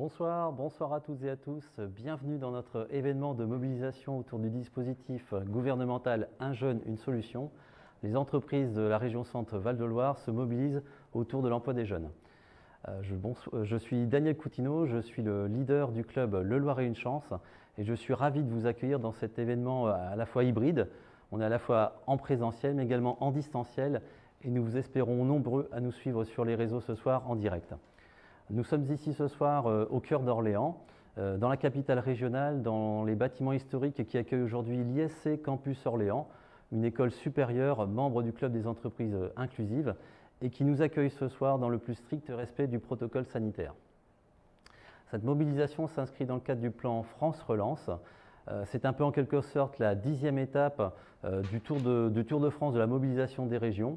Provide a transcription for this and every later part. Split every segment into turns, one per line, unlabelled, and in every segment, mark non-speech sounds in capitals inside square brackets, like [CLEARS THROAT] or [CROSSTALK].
Bonsoir, bonsoir à toutes et à tous. Bienvenue dans notre événement de mobilisation autour du dispositif gouvernemental Un jeune, une solution. Les entreprises de la région Centre Val-de-Loire se mobilisent autour de l'emploi des jeunes. Euh, je, suis Daniel Coutinot, je suis le leader du club Le Loiret Une Chance et je suis ravi de vous accueillir dans cet événement à la fois hybride. On est à la fois en présentiel mais également en distanciel et nous vous espérons nombreux à nous suivre sur les réseaux ce soir en direct. Nous sommes ici ce soir euh, au cœur d'Orléans, euh, dans la capitale régionale, dans les bâtiments historiques qui accueillent aujourd'hui l'ISC Campus Orléans, une école supérieure membre du Club des entreprises inclusives et qui nous accueille ce soir dans le plus strict respect du protocole sanitaire. Cette mobilisation s'inscrit dans le cadre du plan France Relance. Euh, c'est un peu en quelque sorte la dixième étape du tour, de, tour de France de la mobilisation des régions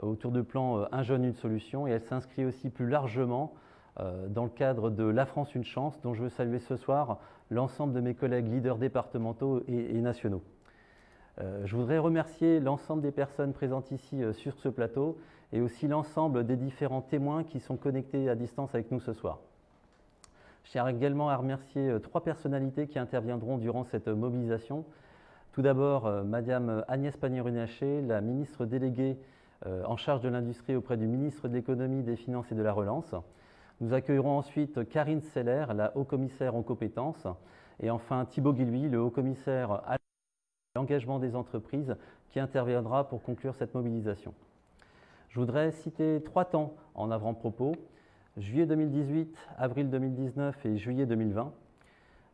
autour du plan Un jeune, une solution et elle s'inscrit aussi plus largement euh, dans le cadre de La France une chance, dont je veux saluer ce soir l'ensemble de mes collègues leaders départementaux et, nationaux. Euh, je voudrais remercier l'ensemble des personnes présentes ici euh, sur ce plateau et aussi l'ensemble des différents témoins qui sont connectés à distance avec nous ce soir. Je tiens également à remercier trois personnalités qui interviendront durant cette mobilisation. Tout d'abord, Madame Agnès Pannier-Runacher, la ministre déléguée en charge de l'industrie auprès du ministre de l'économie, des finances et de la relance. Nous accueillerons ensuite Karine Seller, la haut-commissaire en compétences, et enfin Thibaut Guilhuy, le haut-commissaire à l'engagement des entreprises, qui interviendra pour conclure cette mobilisation. Je voudrais citer trois temps en avant-propos, juillet 2018, avril 2019 et juillet 2020.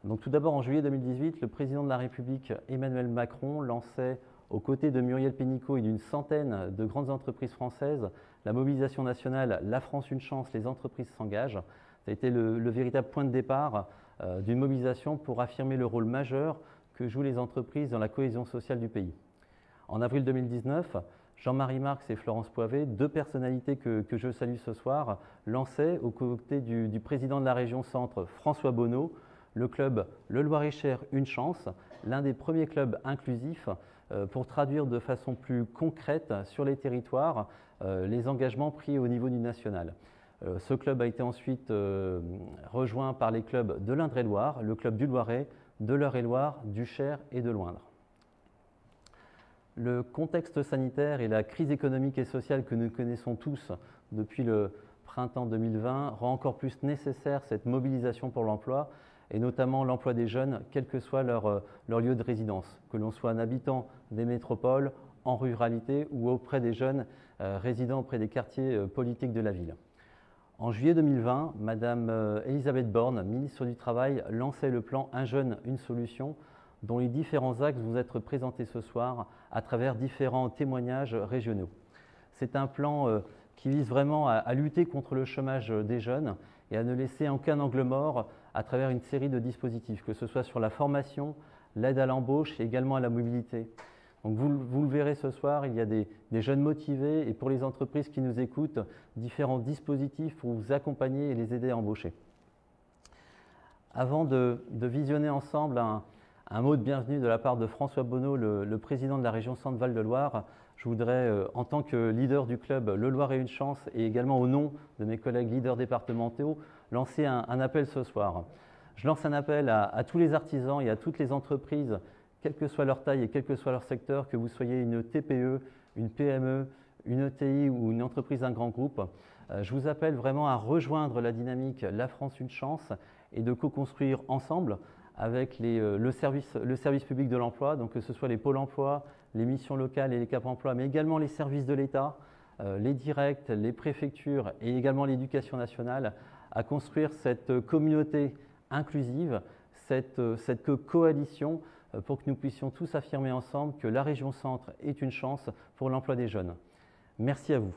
Donc tout d'abord en juillet 2018, le président de la République Emmanuel Macron lançait aux côtés de Muriel Pénicaud et d'une centaine de grandes entreprises françaises, la mobilisation nationale La France une chance, les entreprises s'engagent. Ça a été le, véritable point de départ euh, d'une mobilisation pour affirmer le rôle majeur que jouent les entreprises dans la cohésion sociale du pays. En avril 2019, Jean-Marie Marx et Florence Poivet, deux personnalités que, je salue ce soir, lançaient aux côtés du, du président de la région Centre, François Bonneau, le club Le Loir-et-Cher Une Chance, l'un des premiers clubs inclusifs pour traduire de façon plus concrète sur les territoires euh, les engagements pris au niveau du national. Euh, ce club a été ensuite rejoint par les clubs de l'Indre-et-Loire, le club du Loiret, de l'Eure-et-Loire, du Cher et de Loindre. Le contexte sanitaire et la crise économique et sociale que nous connaissons tous depuis le printemps 2020 rend encore plus nécessaire cette mobilisation pour l'emploi et notamment l'emploi des jeunes, quel que soit leur, euh, leur lieu de résidence, que l'on soit un habitant des métropoles, en ruralité ou auprès des jeunes euh, résidant auprès des quartiers euh, politiques de la ville. En juillet 2020, Madame Elisabeth Borne, ministre du Travail, lançait le plan Un jeune, une solution, dont les différents axes vont être présentés ce soir à travers différents témoignages régionaux. C'est un plan qui vise vraiment à, lutter contre le chômage des jeunes et à ne laisser aucun angle mort à travers une série de dispositifs, que ce soit sur la formation, l'aide à l'embauche et également à la mobilité. Donc vous, le verrez ce soir, il y a des, jeunes motivés et pour les entreprises qui nous écoutent, différents dispositifs pour vous accompagner et les aider à embaucher. Avant de, visionner ensemble un, mot de bienvenue de la part de François Bonneau, le, président de la région Centre-Val de Loire, je voudrais, euh, en tant que leader du club Le Loire et une chance, et également au nom de mes collègues leaders départementaux, lancer un, appel ce soir. Je lance un appel à, tous les artisans et à toutes les entreprises, quelle que soit leur taille et quel que soit leur secteur, que vous soyez une TPE, une PME, une ETI ou une entreprise d'un grand groupe. Euh, je vous appelle vraiment à rejoindre la dynamique La France une chance et de co-construire ensemble avec euh, le, service, public de l'emploi, donc que ce soit les pôles emploi, les missions locales et les cap emploi, mais également les services de l'État, euh, les directs, les préfectures et également l'éducation nationale, à construire cette communauté inclusive, cette, cette coalition euh, pour que nous puissions tous affirmer ensemble que la région centre est une chance pour l'emploi des jeunes. Merci à vous.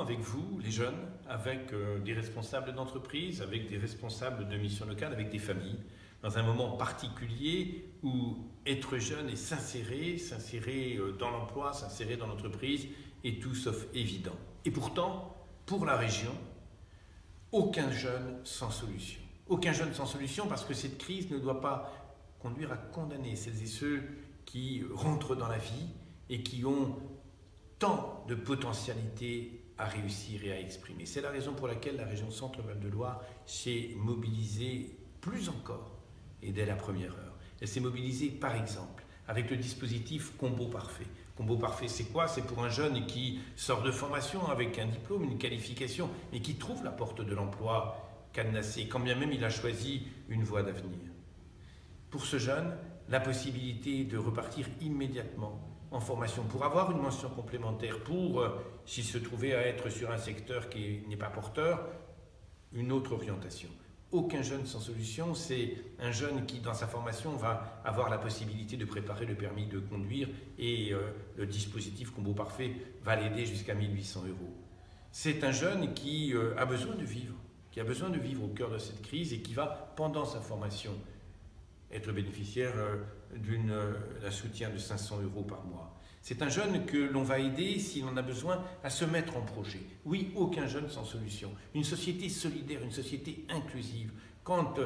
avec vous, les jeunes, avec euh, des responsables d'entreprise, avec des responsables de missions locales, avec des familles, dans un moment particulier où être jeune et s'insérer, s'insérer euh, dans l'emploi, s'insérer dans l'entreprise est tout sauf évident. Et pourtant, pour la région, aucun jeune sans solution. Aucun jeune sans solution parce que cette crise ne doit pas conduire à condamner celles et ceux qui rentrent dans la vie et qui ont tant de potentialités à réussir et à exprimer. C'est la raison pour laquelle la région Centre-Val de Loire s'est mobilisée plus encore et dès la première heure. Elle s'est mobilisée par exemple avec le dispositif Combo Parfait. Combo Parfait, c'est quoi? C'est pour un jeune qui sort de formation avec un diplôme, une qualification, mais qui trouve la porte de l'emploi cadenassée, quand bien même il a choisi une voie d'avenir. Pour ce jeune, la possibilité de repartir immédiatement en formation pour avoir une mention complémentaire, pour, euh, s'il se trouvait à être sur un secteur qui n'est pas porteur, une autre orientation. Aucun jeune sans solution, c'est un jeune qui, dans sa formation, va avoir la possibilité de préparer le permis de conduire et euh, le dispositif Combo Parfait va l'aider jusqu'à 1800 euros. C'est un jeune qui euh, a besoin de vivre, qui a besoin de vivre au cœur de cette crise et qui va, pendant sa formation, être bénéficiaire d'un soutien de 500 euros par mois. C'est un jeune que l'on va aider s'il en a besoin à se mettre en projet. Oui, aucun jeune sans solution. Une société solidaire, une société inclusive. Quand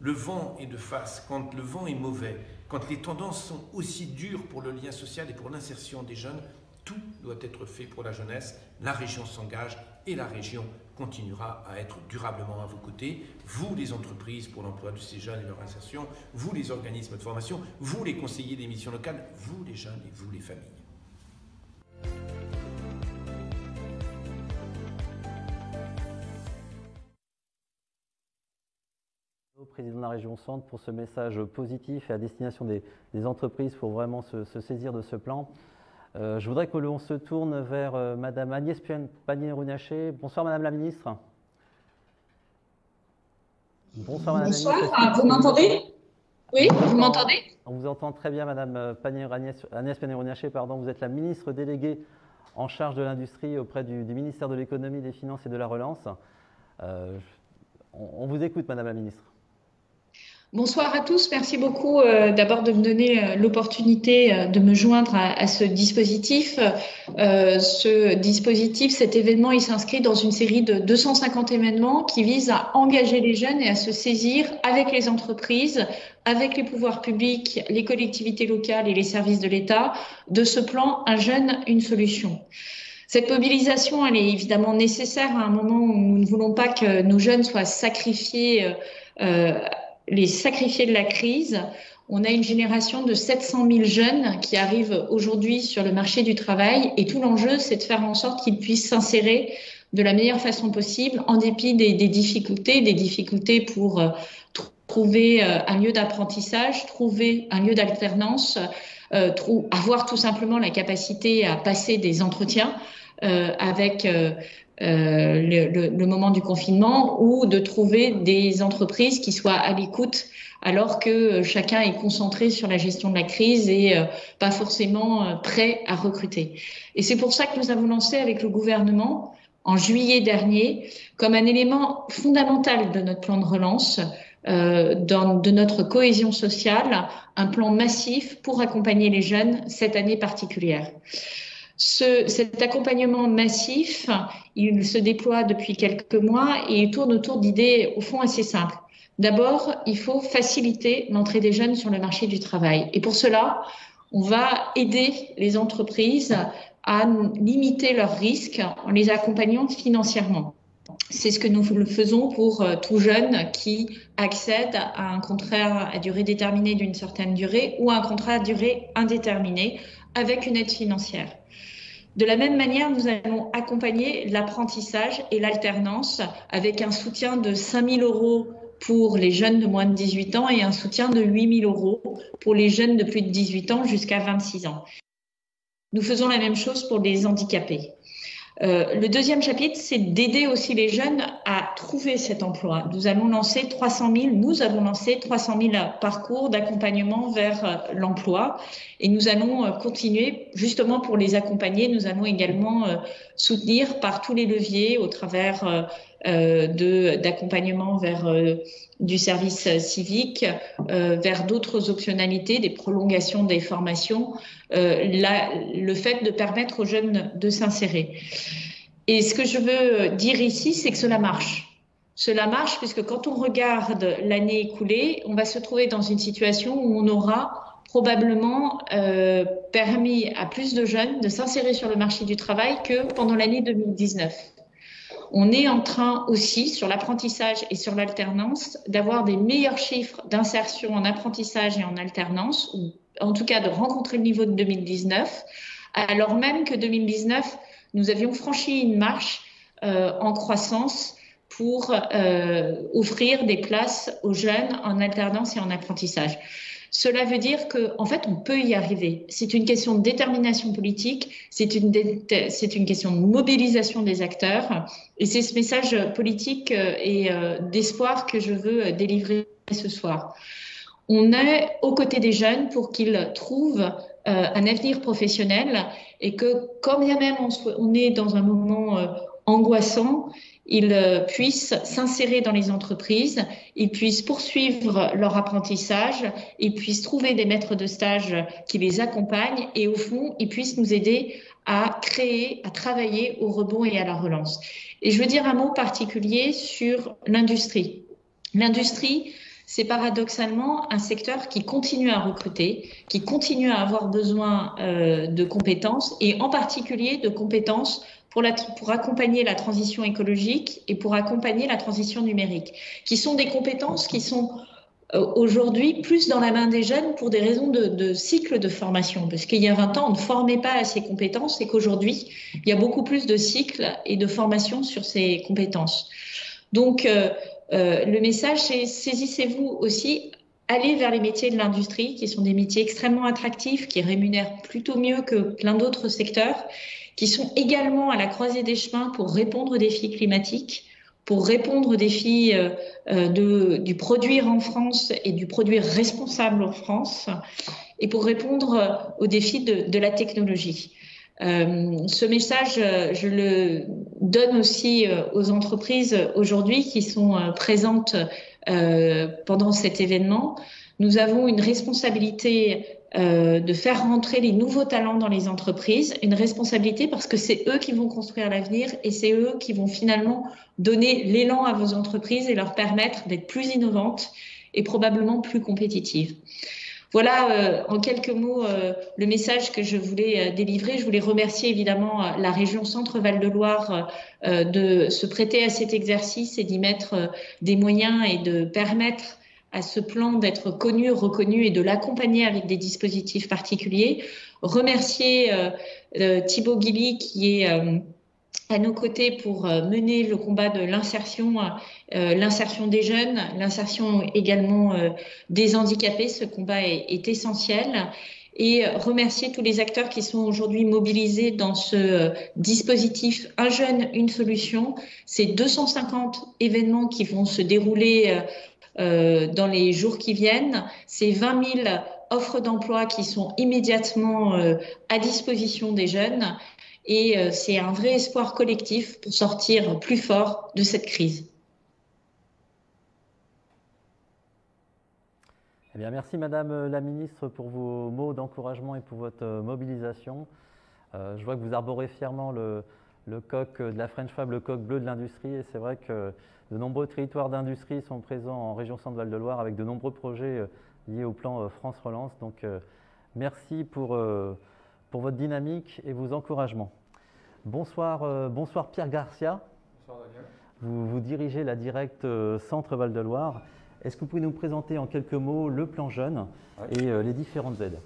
le vent est de face, quand le vent est mauvais, quand les tendances sont aussi dures pour le lien social et pour l'insertion des jeunes, tout doit être fait pour la jeunesse. La région s'engage et la région continuera à être durablement à vos côtés. Vous, les entreprises pour l'emploi de ces jeunes et leur insertion, vous, les organismes de formation, vous, les conseillers des missions locales, vous, les jeunes et vous, les familles.
président de la région Centre, pour ce message positif et à destination des, entreprises pour vraiment se, saisir de ce plan. Euh, je voudrais que l'on se tourne vers euh, Madame Agnès Pannier-Runacher. Bonsoir Madame la Ministre.
Bonsoir Madame Bonsoir, la Ministre. vous m'entendez? Oui, vous m'entendez?
On vous entend très bien Madame Agnès Pannier-Runacher. Pardon, vous êtes la ministre déléguée en charge de l'industrie auprès du, ministère de l'économie, des finances et de la relance. Euh, on vous écoute Madame la Ministre.
Bonsoir à tous. Merci beaucoup euh, d'abord de me donner euh, l'opportunité euh, de me joindre à, ce dispositif. ce dispositif, cet événement, il s'inscrit dans une série de 250 événements qui visent à engager les jeunes et à se saisir avec les entreprises, avec les pouvoirs publics, les collectivités locales et les services de l'État de ce plan Un jeune, une solution. Cette mobilisation, elle est évidemment nécessaire à un moment où nous ne voulons pas que nos jeunes soient sacrifiés les sacrifiés de la crise. On a une génération de 700 000 jeunes qui arrivent aujourd'hui sur le marché du travail et tout l'enjeu, c'est de faire en sorte qu'ils puissent s'insérer de la meilleure façon possible en dépit des, difficultés, des difficultés pour euh, trouver euh, un lieu d'apprentissage, trouver un lieu d'alternance, euh, avoir tout simplement la capacité à passer des entretiens avec euh, le, le, moment du confinement ou de trouver des entreprises qui soient à l'écoute alors que chacun est concentré sur la gestion de la crise et euh, pas forcément euh, prêt à recruter. Et c'est pour ça que nous avons lancé avec le gouvernement en juillet dernier comme un élément fondamental de notre plan de relance euh, dans, de notre cohésion sociale, un plan massif pour accompagner les jeunes cette année particulière. Ce, cet accompagnement massif, il se déploie depuis quelques mois et il tourne autour d'idées au fond assez simples. D'abord, il faut faciliter l'entrée des jeunes sur le marché du travail. Et pour cela, on va aider les entreprises à limiter leurs risques en les accompagnant financièrement. C'est ce que nous faisons pour euh, tout jeune qui accède à un contrat à durée déterminée d'une certaine durée ou à un contrat à durée indéterminée avec une aide financière. De la même manière, nous allons accompagner l'apprentissage et l'alternance avec un soutien de 5 000 euros pour les jeunes de moins de 18 ans et un soutien de 8 000 euros pour les jeunes de plus de 18 ans jusqu'à 26 ans. Nous faisons la même chose pour les handicapés. Euh, le deuxième chapitre, c'est d'aider aussi les jeunes à trouver cet emploi. Nous allons lancer 300 000, nous avons lancé 300 000 parcours d'accompagnement vers euh, l'emploi et nous allons euh, continuer justement pour les accompagner. Nous allons également soutenir par tous les leviers au travers de d'accompagnement vers du service civique vers d'autres optionnalités, des prolongations des formations, le fait de permettre aux jeunes de s'insérer. Et ce que je veux dire ici, c'est que cela marche. Cela marche puisque quand on regarde l'année écoulée, on va se trouver dans une situation où on aura probablement euh, permis à plus de jeunes de s'insérer sur le marché du travail que pendant l'année 2019. On est en train aussi, sur l'apprentissage et sur l'alternance, d'avoir des meilleurs chiffres d'insertion en apprentissage et en alternance, ou en tout cas de rencontrer le niveau de 2019, alors même que 2019, nous avions franchi une marche euh, en croissance pour euh, offrir des places aux jeunes en alternance et en apprentissage. Cela veut dire qu'en en fait, on peut y arriver. C'est une question de détermination politique, c'est une, c'est une question de mobilisation des acteurs, et c'est ce message politique euh, et euh, d'espoir que je veux délivrer ce soir. On est aux côtés des jeunes pour qu'ils trouvent un avenir professionnel et que, comme bien même on est dans un moment angoissant, ils euh, puissent s'insérer dans les entreprises, ils puissent poursuivre leur apprentissage, ils puissent trouver des maîtres de stage qui les accompagnent et au fond, ils puissent nous aider à créer, à travailler au rebond et à la relance. Et je veux dire un mot particulier sur l'industrie. L'industrie, c'est paradoxalement un secteur qui continue à recruter, qui continue à avoir besoin euh, de compétences et en particulier de compétences pour, accompagner la transition écologique et pour accompagner la transition numérique, qui sont des compétences qui sont euh, aujourd'hui plus dans la main des jeunes pour des raisons de, cycle de formation. Parce qu'il y a 20 ans, on ne formait pas à ces compétences et qu'aujourd'hui, il y a beaucoup plus de cycles et de formation sur ces compétences. Donc, euh, euh, le message, c'est saisissez-vous aussi allez vers les métiers de l'industrie, qui sont des métiers extrêmement attractifs, qui rémunèrent plutôt mieux que plein d'autres secteurs qui sont également à la croisée des chemins pour répondre aux défis climatiques, pour répondre aux défis euh, euh, du produire en France et du produire responsable en France, et pour répondre aux défis de, la technologie. Euh, ce message, je le donne aussi euh, aux entreprises aujourd'hui qui sont présentes euh, pendant cet événement. Nous avons une responsabilité euh, de faire rentrer les nouveaux talents dans les entreprises, une responsabilité parce que c'est eux qui vont construire l'avenir et c'est eux qui vont finalement donner l'élan à vos entreprises et leur permettre d'être plus innovantes et probablement plus compétitives. Voilà euh, en quelques mots euh, le message que je voulais délivrer. Je voulais remercier évidemment la région Centre-Val de Loire de se prêter à cet exercice et d'y mettre des moyens et de permettre à ce plan d'être connu, reconnu et de l'accompagner avec des dispositifs particuliers. Remercier euh, euh Thibaut Guilly qui est euh, à nos côtés pour mener le combat de l'insertion, l'insertion des jeunes, l'insertion également des handicapés. Ce combat est, est, essentiel. Et remercier tous les acteurs qui sont aujourd'hui mobilisés dans ce dispositif Un jeune, une solution. Ces 250 événements qui vont se dérouler dans les jours qui viennent. Ces 20 000 offres d'emploi qui sont immédiatement euh, à disposition des jeunes. Et euh, c'est un vrai espoir collectif pour sortir plus fort de cette crise.
Eh bien, merci Madame la Ministre pour vos mots d'encouragement et pour votre mobilisation. je vois que vous arborez fièrement le, le coq de la French Fab, le coq bleu de l'industrie. Et c'est vrai que de nombreux territoires d'industrie sont présents en région Centre-Val-de-Loire avec de nombreux projets euh, liés au plan euh, France Relance. Donc euh, merci pour, pour votre dynamique et vos encouragements. Bonsoir, bonsoir Pierre Garcia. Bonsoir Daniel. Vous, vous dirigez la directe Centre Val-de-Loire. Est-ce que vous pouvez nous présenter en quelques mots le plan jeune et les différentes aides?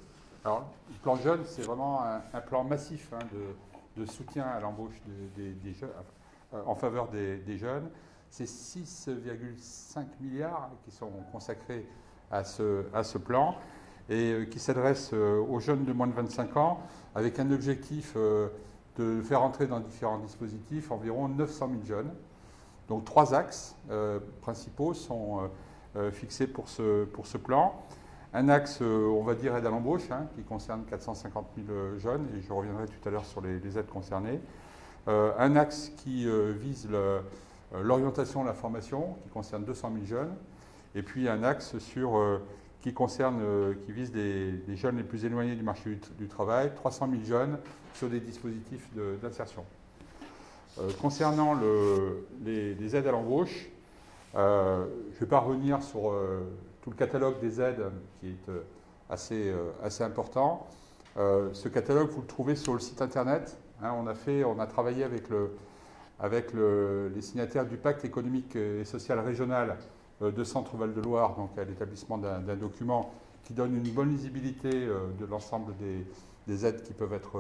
Alors, le plan jeune, c'est vraiment un, plan massif hein, de, de soutien à l'embauche des, jeunes, en faveur des, jeunes. C'est 6,5 milliards qui sont consacrés à ce, à ce plan et euh, qui s'adresse euh, aux jeunes de moins de 25 ans avec un objectif de faire entrer dans différents dispositifs environ 900 000 jeunes. Donc trois axes principaux sont fixés pour ce, pour ce plan. Un axe, euh, on va dire, aide à l'embauche, hein, qui concerne 450 000 euh, jeunes, et je reviendrai tout à l'heure sur les, aides concernées. Euh, un axe qui vise l'orientation la formation, qui concerne 200 000 jeunes. Et puis un axe sur, qui, concerne, qui vise les, jeunes les plus éloignés du marché du, travail, 300 000 jeunes sur des dispositifs d'insertion. concernant le, les, aides à l'embauche, je ne vais pas revenir sur tout le catalogue des aides qui est euh, assez, assez important. ce catalogue, vous le trouvez sur le site internet. Hein. on, a fait, on a travaillé avec, le, avec les signataires du pacte économique et social régional de Centre-Val de Loire, donc à l'établissement d'un document qui donne une bonne lisibilité de l'ensemble des, aides qui peuvent être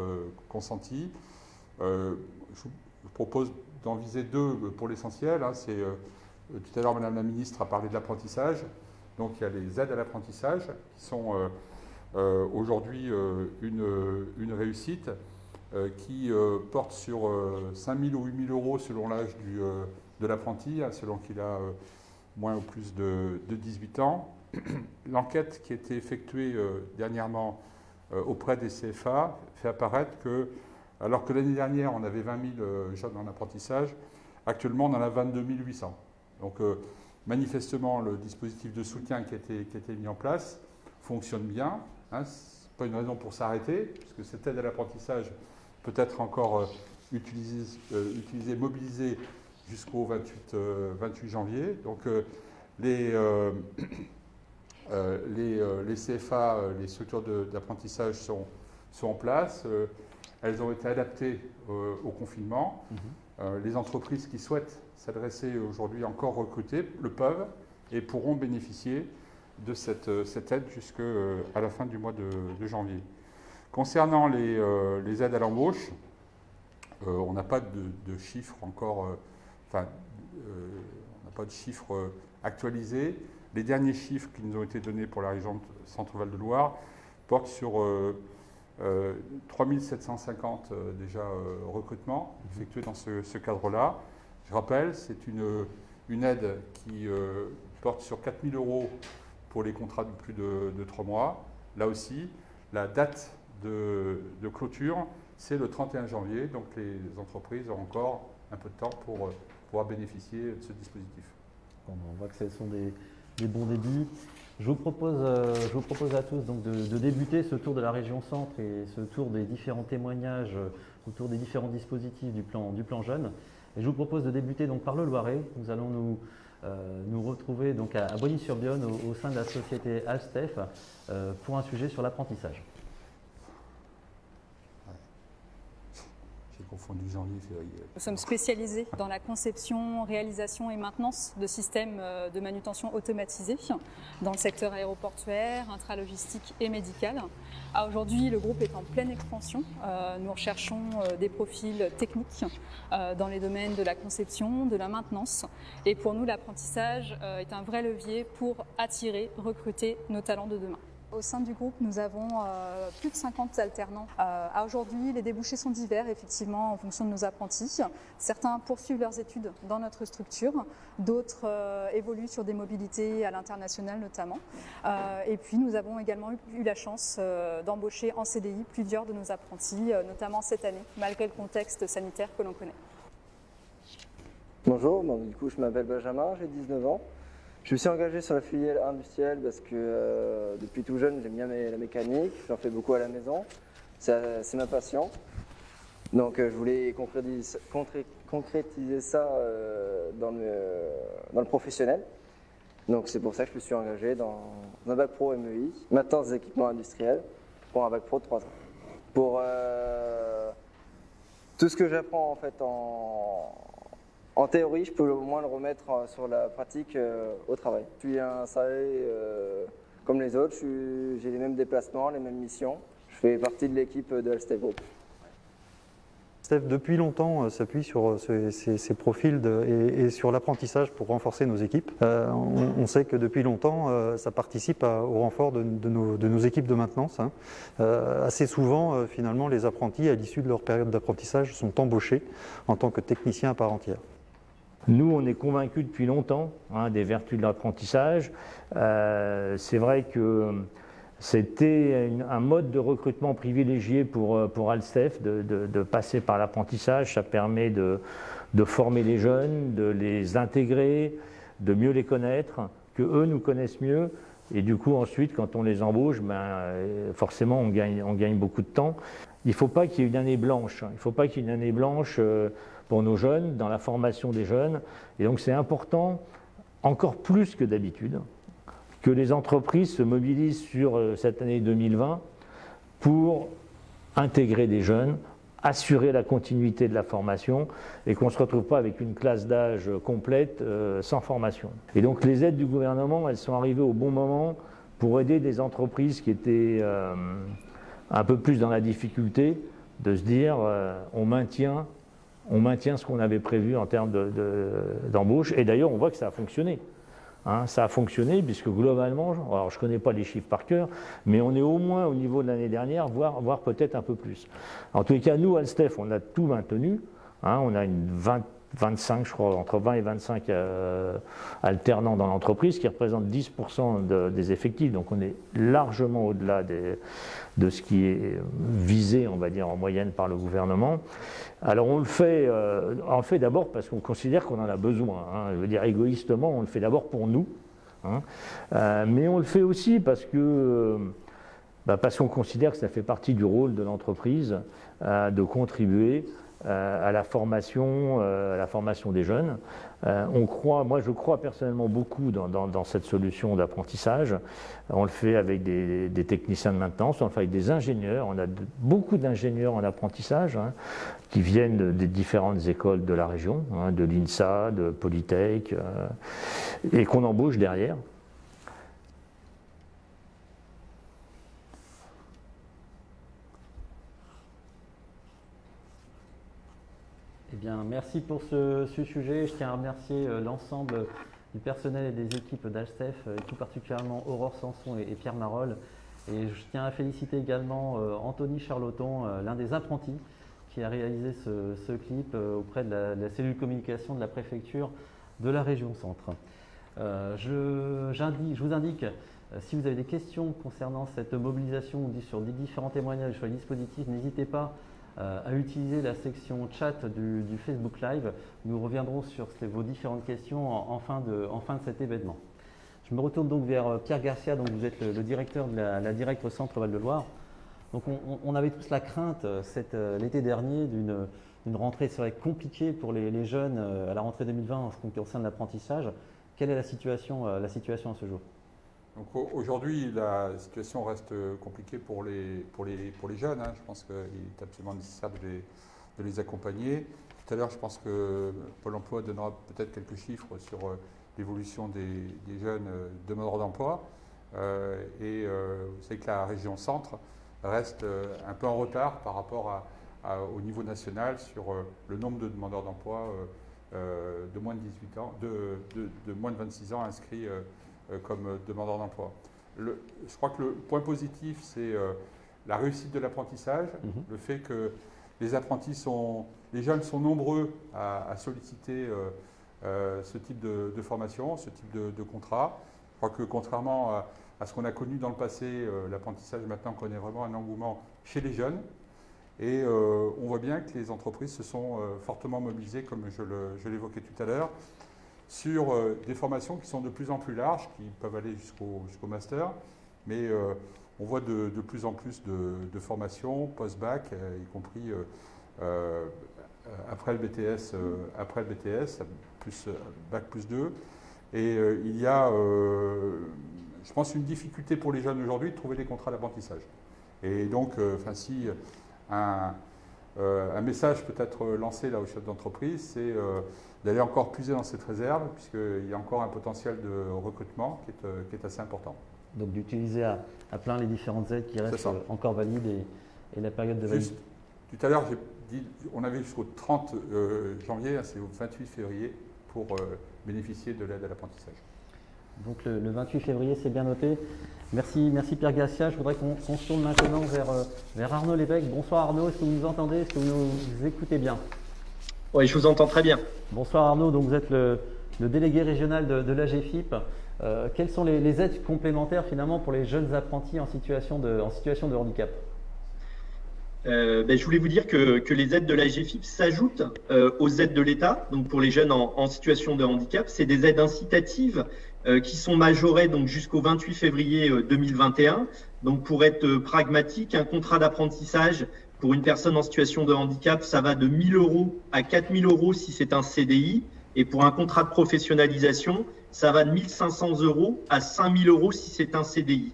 consenties. je vous propose d'en viser deux pour l'essentiel. Hein. euh, tout à l'heure, Madame la Ministre a parlé de l'apprentissage. Donc il y a les aides à l'apprentissage qui sont euh, euh, aujourd'hui une, réussite qui porte sur 5 000 ou 8 000 euros selon l'âge de l'apprenti, hein, selon qu'il a moins ou plus de, 18 ans. [CLEARS THROAT] L'enquête qui a été effectuée dernièrement auprès des CFA fait apparaître que, alors que l'année dernière on avait 20 000 jeunes en apprentissage, actuellement on en a 22 800. Donc euh, manifestement, le dispositif de soutien qui a été, mis en place fonctionne bien. Hein, Ce n'est pas une raison pour s'arrêter, puisque cette aide à l'apprentissage peut être encore euh, utilisée, euh, jusqu'au 28, 28, janvier. Donc les, [COUGHS] les, CFA, les structures d'apprentissage sont, sont, en place. elles ont été adaptées au confinement. Mm-hmm. les entreprises qui souhaitent s'adresser aujourd'hui encore recruter le peuvent et pourront bénéficier de cette, euh, aide jusqu'à euh, la fin du mois de, janvier. Concernant les, euh, aides à l'embauche, on n'a pas de, chiffres encore, enfin, on n'a pas de chiffres actualisés. Les derniers chiffres qui nous ont été donnés pour la région Centre-Val de Loire portent sur 3750 déjà recrutements effectués dans ce cadre-là. Je rappelle, c'est une, une, aide qui euh, porte sur 4 000 euros pour les contrats de plus de, de 3 mois. Là aussi, la date de, clôture, c'est le 31 janvier, donc les entreprises ont encore un peu de temps pour euh, pouvoir bénéficier de ce dispositif.
on voit que ce sont des, bons débuts. Je vous, propose, euh, je vous propose à tous de, débuter ce tour de la région centre et ce tour des différents témoignages autour des différents dispositifs du plan, jeune je vous propose de débuter donc par le Loiret. Nous allons nous, euh, retrouver donc à, à Boigny-sur-Bionne au, sein de la société Alstef euh, pour un sujet sur l'apprentissage.
Nous sommes spécialisés dans la conception, réalisation et maintenance de systèmes euh, de manutention automatisés dans le secteur aéroportuaire, intralogistique et médical. Aujourd'hui, le groupe est en pleine expansion. Euh, nous recherchons euh, des profils techniques dans les domaines de la conception, de la maintenance. Et pour nous, l'apprentissage est un vrai levier pour attirer, recruter nos talents de demain. Au sein du groupe, nous avons euh, plus de 50 alternants. Euh, aujourd'hui, les débouchés sont divers, effectivement, en fonction de nos apprentis. Certains poursuivent leurs études dans notre structure, d'autres euh, évoluent sur des mobilités à l'international notamment. et puis, nous avons également eu, la chance d'embaucher en CDI plusieurs de nos apprentis, notamment cette année, malgré le contexte sanitaire que l'on connaît.
Bonjour, du coup, je m'appelle Benjamin, j'ai 19 ans. Je me suis engagé sur la filière industrielle parce que euh, depuis tout jeune, j'aime bien la mécanique, j'en fais beaucoup à la maison, c'est ma passion. Donc euh, je voulais concrétiser, ça euh, dans, le, professionnel. Donc c'est pour ça que je me suis engagé dans un bac pro MEI, maintenance des équipements industriels, pour un bac pro de 3 ans. Pour tout ce que j'apprends en fait en, en théorie, je peux au moins le remettre euh, sur la pratique euh, au travail. Je suis un salarié euh, comme les autres, j'ai les mêmes déplacements, les mêmes missions. Je fais partie de l'équipe de Alstef Group.
Steph, depuis longtemps, s'appuie sur ces, profils et, sur l'apprentissage pour renforcer nos équipes. on, sait que depuis longtemps, ça participe au renfort de, nos, équipes de maintenance. Hein. assez souvent, finalement, les apprentis, à l'issue de leur période d'apprentissage, sont embauchés en tant que techniciens à part entière.
Nous, on est convaincus depuis longtemps hein, des vertus de l'apprentissage. Euh, c'est vrai que c'était un mode de recrutement privilégié pour, euh, pour Alstef de, passer par l'apprentissage. Ça permet de, former les jeunes, de les intégrer, de mieux les connaître, que eux nous connaissent mieux. Et du coup, ensuite, quand on les embauche, ben, euh, forcément, on gagne, on gagne beaucoup de temps. Il ne faut pas qu'il y ait une année blanche. Il ne faut pas qu'il y ait une année blanche pour nos jeunes, dans la formation des jeunes. Et donc c'est important, encore plus que d'habitude, que les entreprises se mobilisent sur cette année 2020 pour intégrer des jeunes, assurer la continuité de la formation et qu'on ne se retrouve pas avec une classe d'âge complète euh, sans formation. Et donc les aides du gouvernement, elles sont arrivées au bon moment pour aider des entreprises qui étaient euh, un peu plus dans la difficulté de se dire euh, on, maintient, on maintient ce qu'on avait prévu en termes d'embauche. et d'ailleurs, on voit que ça a fonctionné. Hein, ça a fonctionné puisque globalement, alors je ne connais pas les chiffres par cœur, mais on est au moins au niveau de l'année dernière, voire, peut-être un peu plus. En tous les cas, nous, Alstef, on a tout maintenu. Hein, on a une 20, 25, je crois, entre 20 et 25 euh, alternants dans l'entreprise, qui représentent 10% des effectifs. Donc on est largement au-delà de ce qui est visé, on va dire, en moyenne par le gouvernement. Alors on le fait, euh, fait d'abord parce qu'on considère qu'on en a besoin. Hein. Je veux dire, égoïstement, on le fait d'abord pour nous. Hein. Euh, mais on le fait aussi parce que... Bah, parce qu'on considère que ça fait partie du rôle de l'entreprise de contribuer euh, à la formation, euh, à la formation des jeunes. Euh, on croit, moi je crois personnellement beaucoup dans, cette solution d'apprentissage. On le fait avec des, techniciens de maintenance, on le fait avec des ingénieurs. On a beaucoup d'ingénieurs en apprentissage hein, qui viennent des différentes écoles de la région, hein, de l'INSA, de Polytech, et qu'on embauche derrière.
Eh bien, merci pour ce, sujet. Je tiens à remercier euh, l'ensemble du personnel et des équipes d'Alstef, euh, tout particulièrement Aurore Sanson et, Pierre Marolles. Et je tiens à féliciter également euh, Anthony Charloton, l'un des apprentis, qui a réalisé ce, clip auprès de la, cellule communication de la préfecture de la région centre. je, vous indique, si vous avez des questions concernant cette mobilisation sur des différents témoignages sur les dispositifs, n'hésitez pas euh, à utiliser la section chat du, Facebook Live. Nous reviendrons sur vos différentes questions en, fin de, cet événement. Je me retourne donc vers euh, Pierre Garcia, donc vous êtes le, directeur de la, directe Centre Val-de-Loire. Donc on, avait tous la crainte euh, l'été dernier d'une rentrée serait compliquée pour les, jeunes à la rentrée 2020 en ce qui concerne l'apprentissage. Quelle est la situation, la situation à ce jour?
Aujourd'hui, la situation reste compliquée pour les, jeunes. Hein. Je pense qu'il est absolument nécessaire de les, accompagner. Tout à l'heure, je pense que Pôle emploi donnera peut-être quelques chiffres sur euh, l'évolution des, jeunes euh, demandeurs d'emploi. Euh, et vous savez que la région centre reste un peu en retard par rapport au niveau national sur le nombre de demandeurs d'emploi de moins de 18 ans, de, de, de, moins de 26 ans inscrits euh, comme demandeur d'emploi. Je crois que le point positif, c'est euh, la réussite de l'apprentissage, mhm. le fait que les apprentis sont, les jeunes sont nombreux à, solliciter euh, ce type de, formation, ce type de, contrat. Je crois que contrairement à, ce qu'on a connu dans le passé, l'apprentissage maintenant connaît vraiment un engouement chez les jeunes. Et on voit bien que les entreprises se sont fortement mobilisées, comme je l'évoquais tout à l'heure sur euh, des formations qui sont de plus en plus larges, qui peuvent aller jusqu'au master, mais euh, on voit de, plus en plus de, formations post-bac, euh, y compris après le BTS, après le BTS, plus bac plus 2. Et il y a, je pense, une difficulté pour les jeunes aujourd'hui de trouver des contrats d'apprentissage. Et donc, si un, un message peut être lancé là aux chefs d'entreprise, c'est d'aller encore puiser dans cette réserve, puisqu'il y a encore un potentiel de recrutement qui est, euh, qui est assez important.
Donc d'utiliser à, plein les différentes aides qui restent encore valides et, la période de validité.
Tout à l'heure, j'ai dit on avait jusqu'au 30 euh, janvier, hein, c'est au 28 février, pour euh, bénéficier de l'aide à l'apprentissage.
Donc le, 28 février, c'est bien noté. Merci, merci Pierre Gassia. Je voudrais qu'on se tourne maintenant vers, vers Arnaud Lévesque. Bonsoir Arnaud, est-ce que vous nous entendez? Est-ce que vous nous écoutez bien?
Oui, je vous entends très bien.
Bonsoir Arnaud, donc vous êtes le, délégué régional de, de l'AGFIP. Euh, quelles sont les, aides complémentaires finalement pour les jeunes apprentis en situation de, en situation de handicap?
Euh, ben, je voulais vous dire que, les aides de l'AGFIP s'ajoutent euh, aux aides de l'État, donc pour les jeunes en, situation de handicap. C'est des aides incitatives qui sont majorées donc jusqu'au 28 février 2021. Donc pour être pragmatique, un contrat d'apprentissage pour une personne en situation de handicap, ça va de 1000 euros à 4000 euros si c'est un CDI. Et pour un contrat de professionnalisation, ça va de 1500 euros à 5000 euros si c'est un CDI.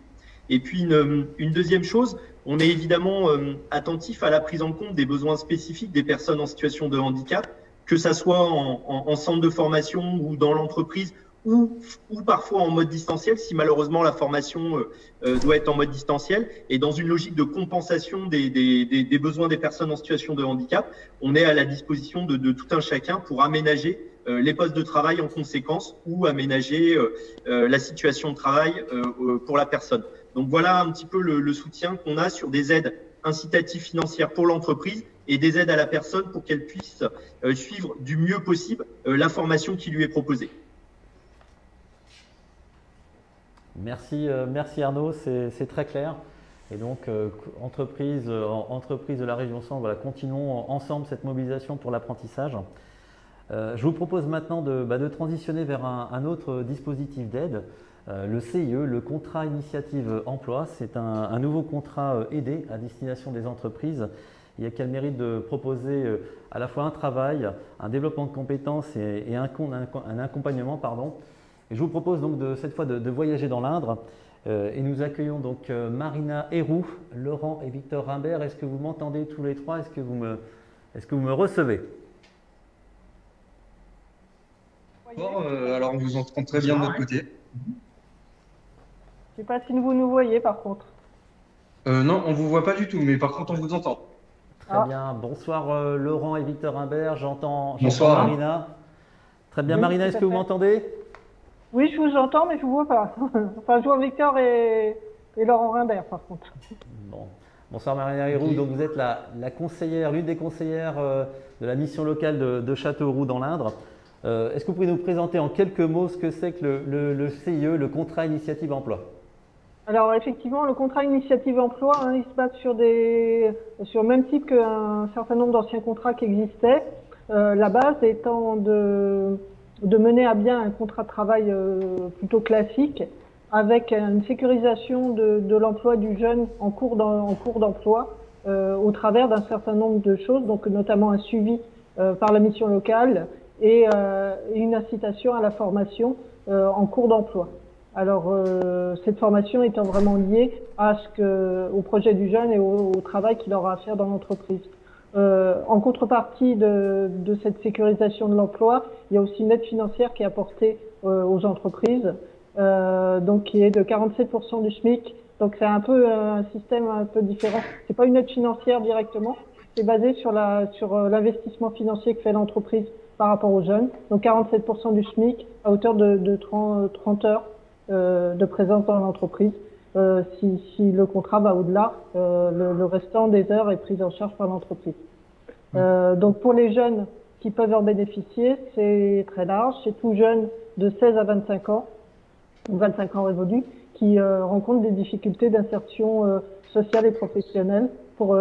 Et puis une, deuxième chose, on est évidemment euh, attentif à la prise en compte des besoins spécifiques des personnes en situation de handicap, que ça soit en centre de formation ou dans l'entreprise ou, ou, parfois en mode distanciel, si malheureusement la formation euh, euh, doit être en mode distanciel. Et dans une logique de compensation des, des, des, besoins des personnes en situation de handicap, on est à la disposition de, de tout un chacun pour aménager euh, les postes de travail en conséquence ou aménager la situation de travail pour la personne. Donc voilà un petit peu le, le soutien qu'on a sur des aides incitatives financières pour l'entreprise et des aides à la personne pour qu'elle puisse suivre du mieux possible la formation qui lui est proposée.
Merci, euh, merci Arnaud, c'est très clair. Et donc, euh, entreprise, euh, entreprise de la région Centre, voilà, continuons ensemble cette mobilisation pour l'apprentissage. je vous propose maintenant de, bah, transitionner vers un, autre dispositif d'aide, le CIE, le contrat initiative emploi. C'est un, nouveau contrat aidé à destination des entreprises. Il y a quel mérite de proposer à la fois un travail, un développement de compétences et, un, un, accompagnement pardon, je vous propose donc de, cette fois de, voyager dans l'Indre. Euh, et nous accueillons donc euh, Marina Héroux, Laurent et Victor Rimbert. Est-ce que vous m'entendez tous les trois? Est-ce que, vous me, est que vous me recevez?
Euh, Alors on vous entend très bien de votre côté.
Je ne sais pas si vous nous voyez par contre.
non, on ne vous voit pas du tout, mais par contre on vous entend.
Très ah. bien. Bonsoir Laurent et Victor Rimbert. J'entends Marina. Très bien, Marina, est-ce que vous m'entendez?
Oui, je vous entends, mais je vous vois pas. [LAUGHS] enfin, je vois Victor et, Laurent Rimbert, par contre.
Bon. Bonsoir Marina Héroux, donc vous êtes la, conseillère, l'une des conseillères euh, de la mission locale de, Châteauroux dans l'Indre. Euh, est-ce que vous pouvez nous présenter en quelques mots ce que c'est que le, CIE, le contrat initiative emploi?
Alors effectivement, le contrat initiative emploi, hein, il se base sur, des, sur le même type qu'un certain nombre d'anciens contrats qui existaient. Euh, la base étant de, de mener à bien un contrat de travail euh, plutôt classique avec une sécurisation de, l'emploi du jeune en cours d'emploi euh, au travers d'un certain nombre de choses, donc notamment un suivi euh, par la mission locale et une incitation à la formation en cours d'emploi. Alors cette formation étant vraiment liée à ce que, au projet du jeune et au, au travail qu'il aura à faire dans l'entreprise. Euh, en contrepartie de, de, cette sécurisation de l'emploi, il y a aussi une aide financière qui est apportée euh, aux entreprises, euh, donc qui est de 47% du SMIC. Donc c'est un peu un système un peu différent. C'est pas une aide financière directement, c'est basé sur la sur euh, l'investissement financier que fait l'entreprise par rapport aux jeunes. Donc 47% du SMIC à hauteur de, de 30, 30 heures euh, de présence dans l'entreprise. Euh, si, si, le contrat va au-delà, euh, le, le, restant des heures est pris en charge par l'entreprise. Euh, donc pour les jeunes qui peuvent en bénéficier, c'est très large. C'est tout jeune de 16 à 25 ans, ou 25 ans révolus, qui euh, rencontrent des difficultés d'insertion euh, sociale et professionnelle pour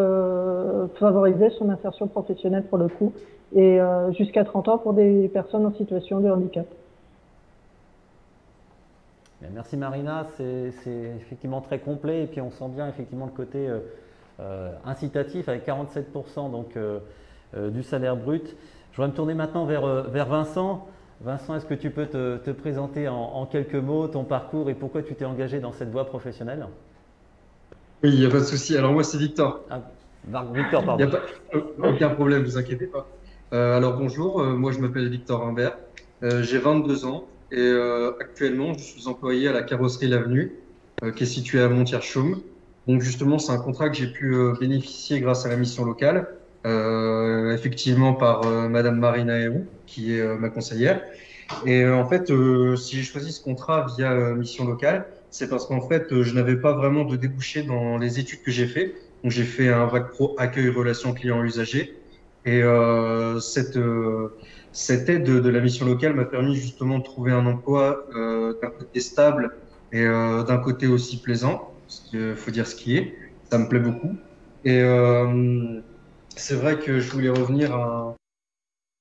favoriser son insertion professionnelle pour le coup, et jusqu'à 30 ans pour des personnes en situation de handicap.
Merci Marina, c'est effectivement très complet et puis on sent bien effectivement le côté euh, euh, incitatif avec 47% donc, euh, du salaire brut. Je voudrais me tourner maintenant vers, vers Vincent. Vincent, est-ce que tu peux te, présenter en, quelques mots ton parcours et pourquoi tu t'es engagé dans cette voie professionnelle?
Oui, il n'y a pas de souci. Alors moi c'est Victor.
Ah, Victor, pardon.
Il n'y a pas, aucun problème, vous inquiétez pas. alors bonjour, moi je m'appelle Victor Humbert, j'ai 22 ans, et euh, actuellement, je suis employé à la carrosserie L'Avenue, euh, qui est située à Montier-Chaume. Donc justement, c'est un contrat que j'ai pu euh, bénéficier grâce à la mission locale, effectivement par Madame Marina Héroux, qui est ma conseillère. Et en fait, si j'ai choisi ce contrat via mission locale, c'est parce qu'en fait, je n'avais pas vraiment de débouché dans les études que j'ai fait. Donc j'ai fait un bac pro accueil relations clients usagers. Et cette cette aide de, la mission locale m'a permis justement de trouver un emploi euh, d'un côté stable et euh, d'un côté aussi plaisant, parce qu'il faut dire ce qui est. Ça me plaît beaucoup. Et euh, c'est vrai que je voulais revenir à un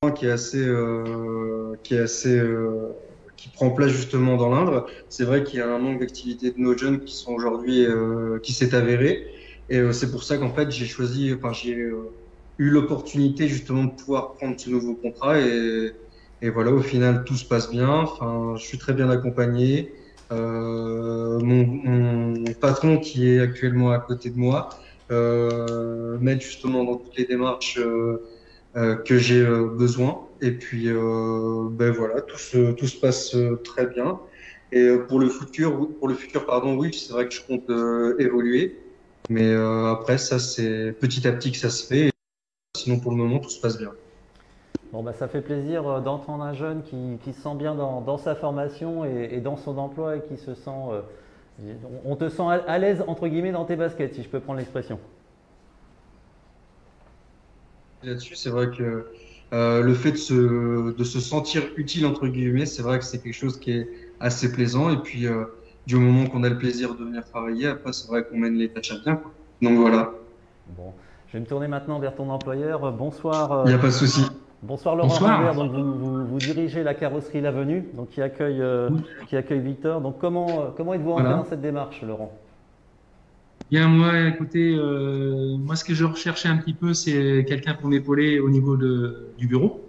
point qui est assez, euh, qui est assez, euh, qui prend place justement dans l'Indre. C'est vrai qu'il y a un manque d'activités de nos jeunes qui sont aujourd'hui, euh, qui s'est avéré. Et c'est pour ça qu'en fait j'ai choisi, enfin j'ai eu l'opportunité justement de pouvoir prendre ce nouveau contrat et, Et voilà, au final, tout se passe bien. Enfin, je suis très bien accompagné. Euh, mon, patron qui est actuellement à côté de moi euh, m'aide justement dans toutes les démarches euh, que j'ai besoin. Et puis, ben voilà, tout se, tout se passe très bien. Et pour le futur, pour le futur, pardon, oui, c'est vrai que je compte évoluer. Mais après, ça, c'est petit à petit que ça se fait. Sinon, pour le moment, tout se passe bien.
Bon, bah, ça fait plaisir euh, d'entendre un jeune qui, qui, se sent bien dans, dans sa formation et, et, dans son emploi et qui se sent. Euh, on te sent à, l'aise, entre guillemets, dans tes baskets, si je peux prendre l'expression.
Là-dessus, c'est vrai que euh, le fait de se, de se, sentir utile, entre guillemets, c'est vrai que c'est quelque chose qui est assez plaisant. Et puis, euh, du moment qu'on a le plaisir de venir travailler, après, c'est vrai qu'on mène les tâches à bien. Quoi. Donc voilà.
Bon. Je vais me tourner maintenant vers ton employeur. Bonsoir.
Il n'y a pas de souci.
Bonsoir Laurent Bonsoir. donc vous, vous, dirigez la carrosserie L'Avenue, donc qui accueille, euh, qui accueille Victor. Donc comment, euh, comment êtes-vous entré dans cette démarche, Laurent?
Bien, moi, écoutez, euh, moi ce que je recherchais un petit peu, c'est quelqu'un pour m'épauler au niveau de, du bureau,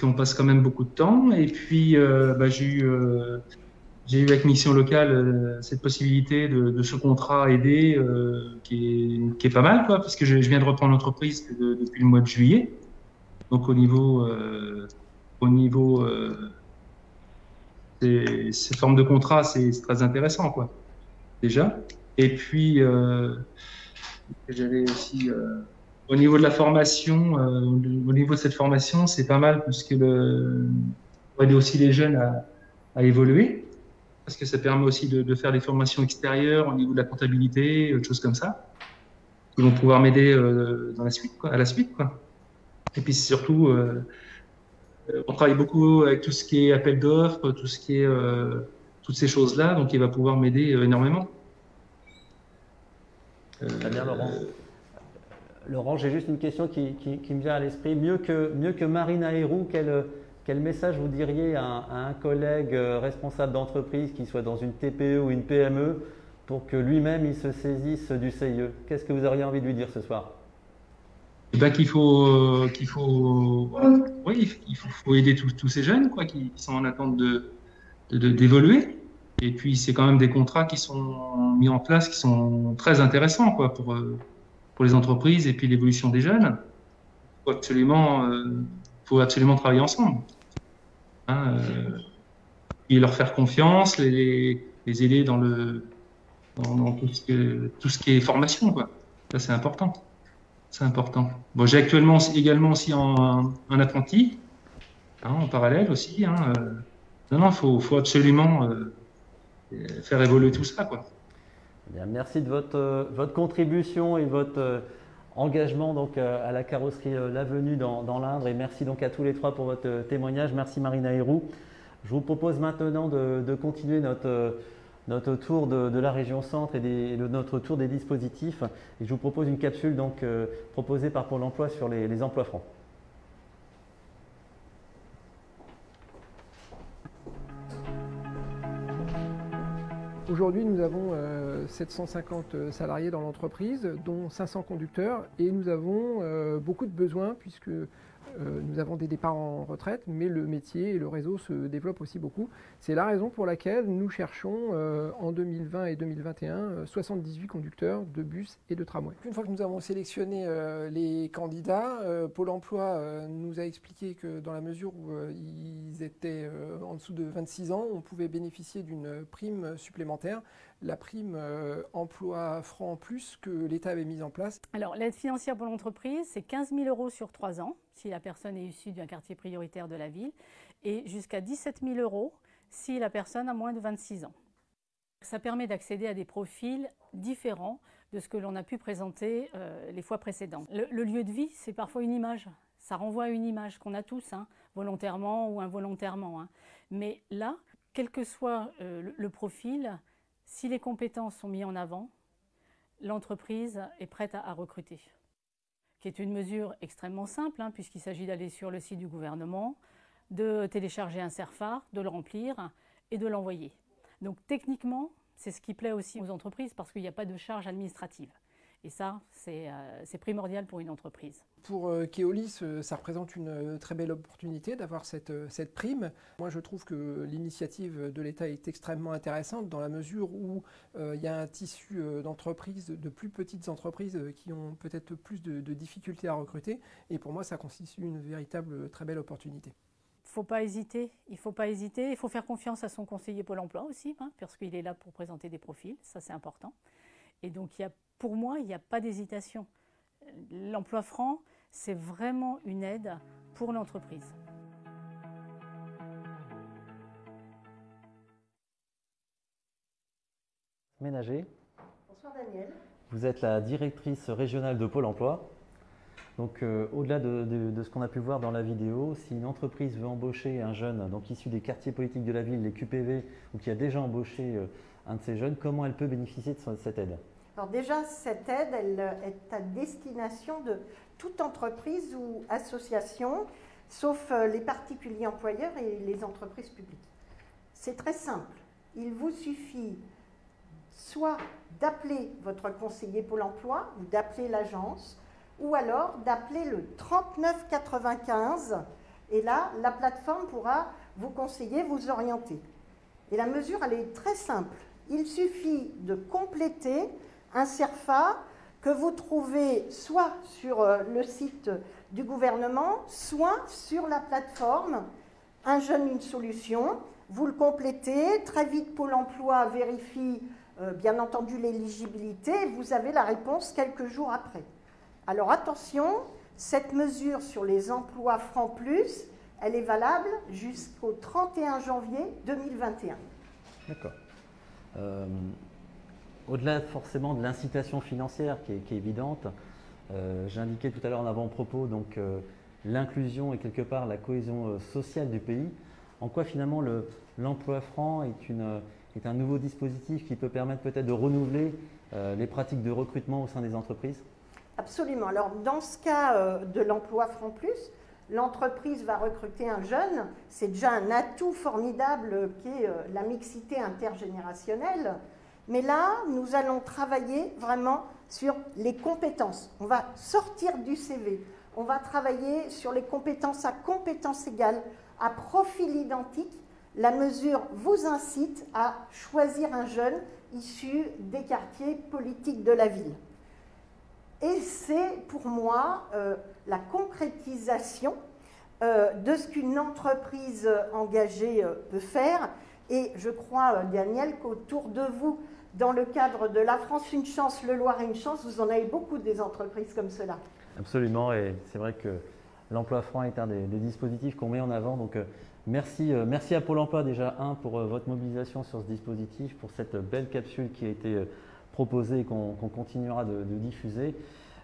qu'on passe quand même beaucoup de temps. Et puis, euh, bah, j'ai eu, euh, j'ai eu avec Mission Locale cette possibilité de, de, ce contrat aidé qui est, qui, est, pas mal, quoi, parce que je, je viens de reprendre l'entreprise depuis le mois de juillet. Donc au niveau, euh, au niveau euh, ces formes de contrat, c'est très intéressant, quoi. Déjà. Et puis, euh, j'avais aussi au niveau de la formation, au niveau de cette formation, c'est pas mal puisque le, pour aider aussi les jeunes à, à, évoluer, parce que ça permet aussi de, de, faire des formations extérieures au niveau de la comptabilité, autre choses comme ça, qui vont pouvoir m'aider dans la suite, quoi, à la suite, quoi. Et puis surtout, euh, euh, on travaille beaucoup avec tout ce qui est appel d'offres, tout ce qui est euh, toutes ces choses-là, donc il va pouvoir m'aider énormément.
Très bien, Laurent. Laurent, j'ai juste une question qui, qui, me vient à l'esprit. Mieux que, mieux que Marina Héroux, quel, quel message vous diriez à, à un collègue responsable d'entreprise qui soit dans une TPE ou une PME pour que lui-même il se saisisse du CIE Qu'est-ce que vous auriez envie de lui dire ce soir?
Eh ben, qu'il faut, euh, qu'il faut, oui, il faut, faut aider tous, tous, ces jeunes quoi, qui, sont en attente de, d'évoluer. Et puis, c'est quand même des contrats qui sont mis en place, qui sont très intéressants quoi, pour, euh, pour les entreprises et puis l'évolution des jeunes. Il faut absolument, euh, faut absolument travailler ensemble. Hein, euh, et leur faire confiance, les, aider dans, le, dans, tout, ce que, tout ce qui est formation. Quoi. Ça, c'est important. C'est important. Bon, j'ai actuellement également aussi un, apprenti, hein, en parallèle aussi. Hein, euh, non, non, il faut, faut, absolument euh, faire évoluer tout ça. Quoi.
Merci de votre, votre contribution et votre engagement donc, à la carrosserie L'Avenue dans, dans l'Indre. Et merci donc à tous les trois pour votre témoignage. Merci Marina Héroux. Je vous propose maintenant de, de continuer notre notre tour de, la région centre et des, notre tour des dispositifs. Et je vous propose une capsule donc, euh, proposée par Pôle emploi sur les emplois francs.
Aujourd'hui, nous avons 750 euh, salariés dans l'entreprise, dont 500 conducteurs, et nous avons euh, beaucoup de besoins puisque euh, nous avons des départs en retraite, mais le métier et le réseau se développent aussi beaucoup. C'est la raison pour laquelle nous cherchons euh, en 2020 et 2021 78 euh, conducteurs de bus et de tramway. Une fois que nous avons sélectionné les candidats, Pôle Emploi nous a expliqué que dans la mesure où ils étaient en dessous de 26 ans, on pouvait bénéficier d'une prime supplémentaire la prime emploi franc plus que l'État avait mise en place.
Alors l'aide financière pour l'entreprise, c'est 15 000 euros sur 3 ans si la personne est issue d'un quartier prioritaire de la ville, et jusqu'à 17 000 euros si la personne a moins de 26 ans. Ça permet d'accéder à des profils différents de ce que l'on a pu présenter euh, les fois précédentes. Le, lieu de vie, c'est parfois une image. Ça renvoie à une image qu'on a tous, hein, volontairement ou involontairement. Hein. Mais là, quel que soit euh, le profil, si les compétences sont mises en avant, l'entreprise est prête à, recruter qui est une mesure extrêmement simple, hein, puisqu'il s'agit d'aller sur le site du gouvernement, de télécharger un CERFAR, de le remplir et de l'envoyer. Donc techniquement, c'est ce qui plaît aussi aux entreprises parce qu'il n'y a pas de charge administrative. Et ça, c'est primordial pour une entreprise.
Pour Keolis, ça représente une très belle opportunité d'avoir cette, cette, prime. Moi, je trouve que l'initiative de l'État est extrêmement intéressante dans la mesure où il y a un tissu d'entreprises, de plus petites entreprises qui ont peut-être plus de, de difficultés à recruter. Et pour moi, ça constitue une véritable très belle opportunité
faut pas hésiter. Il faut pas hésiter. Il faut faire confiance à son conseiller Pôle Emploi aussi, hein, parce qu'il est là pour présenter des profils. Ça, c'est important. Et donc, il y a, pour moi, il n'y a pas d'hésitation. L'emploi franc, c'est vraiment une aide pour l'entreprise.
Ménager.
Bonsoir Daniel.
Vous êtes la directrice régionale de Pôle Emploi. Donc euh, au-delà de, ce qu'on a pu voir dans la vidéo, si une entreprise veut embaucher un jeune donc issu des quartiers politiques de la ville, les QPV, ou qui a déjà embauché euh, un de ces jeunes, comment elle peut bénéficier de cette aide?
Alors déjà, cette aide, elle est à destination de toute entreprise ou association, sauf euh, les particuliers employeurs et les entreprises publiques. C'est très simple. Il vous suffit soit d'appeler votre conseiller Pôle emploi ou d'appeler l'agence ou alors d'appeler le 3995 et là, la plateforme pourra vous conseiller, vous orienter. Et la mesure, elle est très simple. Il suffit de compléter un CERFA que vous trouvez soit sur euh, le site du gouvernement, soit sur la plateforme Un jeune, une solution. Vous le complétez, très vite Pôle emploi vérifie euh, bien entendu l'éligibilité et vous avez la réponse quelques jours après. Alors attention, cette mesure sur les emplois francs plus, elle est valable jusqu'au 31 janvier 2021.
D'accord. Euh, au-delà forcément de l'incitation financière qui est, évidente, euh, j'indiquais tout à l'heure en avant-propos donc euh, l'inclusion et quelque part la cohésion sociale du pays. En quoi finalement l'emploi franc est, une, est, un nouveau dispositif qui peut permettre peut-être de renouveler les pratiques de recrutement au sein des entreprises?
Absolument. Alors, dans ce cas euh, de l'emploi franc plus, l'entreprise va recruter un jeune. C'est déjà un atout formidable qui est euh, la mixité intergénérationnelle. Mais là, nous allons travailler vraiment sur les compétences. On va sortir du CV. On va travailler sur les compétences à compétences égales, à profil identique. La mesure vous incite à choisir un jeune issu des quartiers politiques de la ville. Et c'est pour moi euh, la concrétisation euh, de ce qu'une entreprise engagée euh, peut faire. Et je crois, Daniel, qu'autour de vous, dans le cadre de la France une chance, le Loire une chance, vous en avez beaucoup des entreprises comme cela.
Absolument, et c'est vrai que l'emploi franc est un des, dispositifs qu'on met en avant. Donc merci, merci à Pôle Emploi déjà, un, pour votre mobilisation sur ce dispositif, pour cette belle capsule qui a été proposé et qu'on continuera de, diffuser.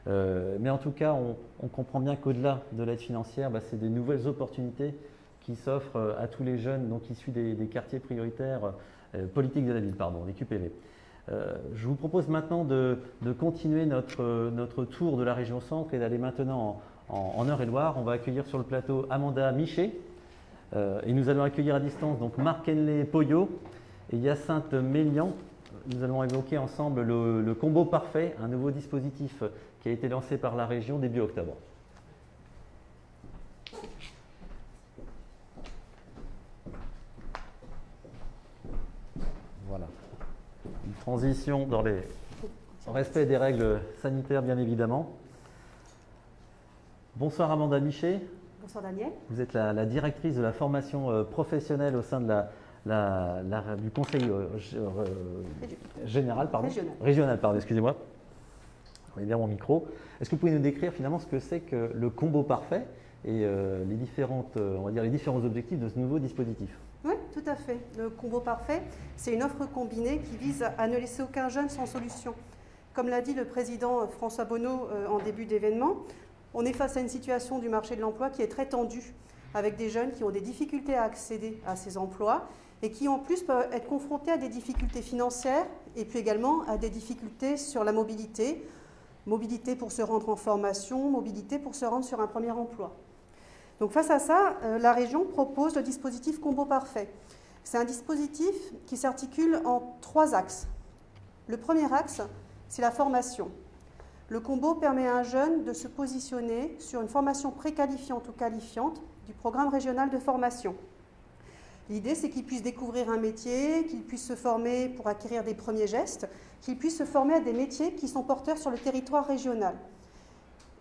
Euh, mais en tout cas, on, comprend bien qu'au-delà de l'aide financière, bah, c'est des nouvelles opportunités qui s'offrent euh, à tous les jeunes donc issus des, quartiers prioritaires euh, politiques de la ville, pardon, les QPV. je vous propose maintenant de, continuer notre, tour de la région centre et d'aller maintenant en, en, Eure-et-Loire. On va accueillir sur le plateau Amanda Miché et nous allons accueillir à distance donc Marc-Henley Poyo et Hyacinthe Mélian nous allons évoquer ensemble le, combo parfait, un nouveau dispositif qui a été lancé par la région début octobre. Voilà. Une transition dans les respect des règles sanitaires, bien évidemment. Bonsoir Amanda Michet.
Bonsoir Daniel.
Vous êtes la, directrice de la formation euh, professionnelle au sein de la la, du Conseil euh, euh, général, pardon, régional, pardon, excusez-moi. Vous bien mon micro. Est-ce que vous pouvez nous décrire finalement ce que c'est que le combo parfait et les, différentes, on va dire les différents objectifs de ce nouveau dispositif?
Oui, tout à fait. Le combo parfait, c'est une offre combinée qui vise à ne laisser aucun jeune sans solution. Comme l'a dit le président François Bonneau en début d'événement, on est face à une situation du marché de l'emploi qui est très tendue, avec des jeunes qui ont des difficultés à accéder à ces emplois et qui en plus peuvent être confrontés à des difficultés financières et puis également à des difficultés sur la mobilité, mobilité pour se rendre en formation, mobilité pour se rendre sur un premier emploi. Face à ça, euh, la région propose le dispositif Combo Parfait. C'est un dispositif qui s'articule en trois axes. Le premier axe, c'est la formation. Le combo permet à un jeune de se positionner sur une formation préqualifiante ou qualifiante du programme régional de formation. L'idée, c'est qu'il puisse découvrir un métier, qu'il puisse se former pour acquérir des premiers gestes, qu'il puisse se former à des métiers qui sont porteurs sur le territoire régional.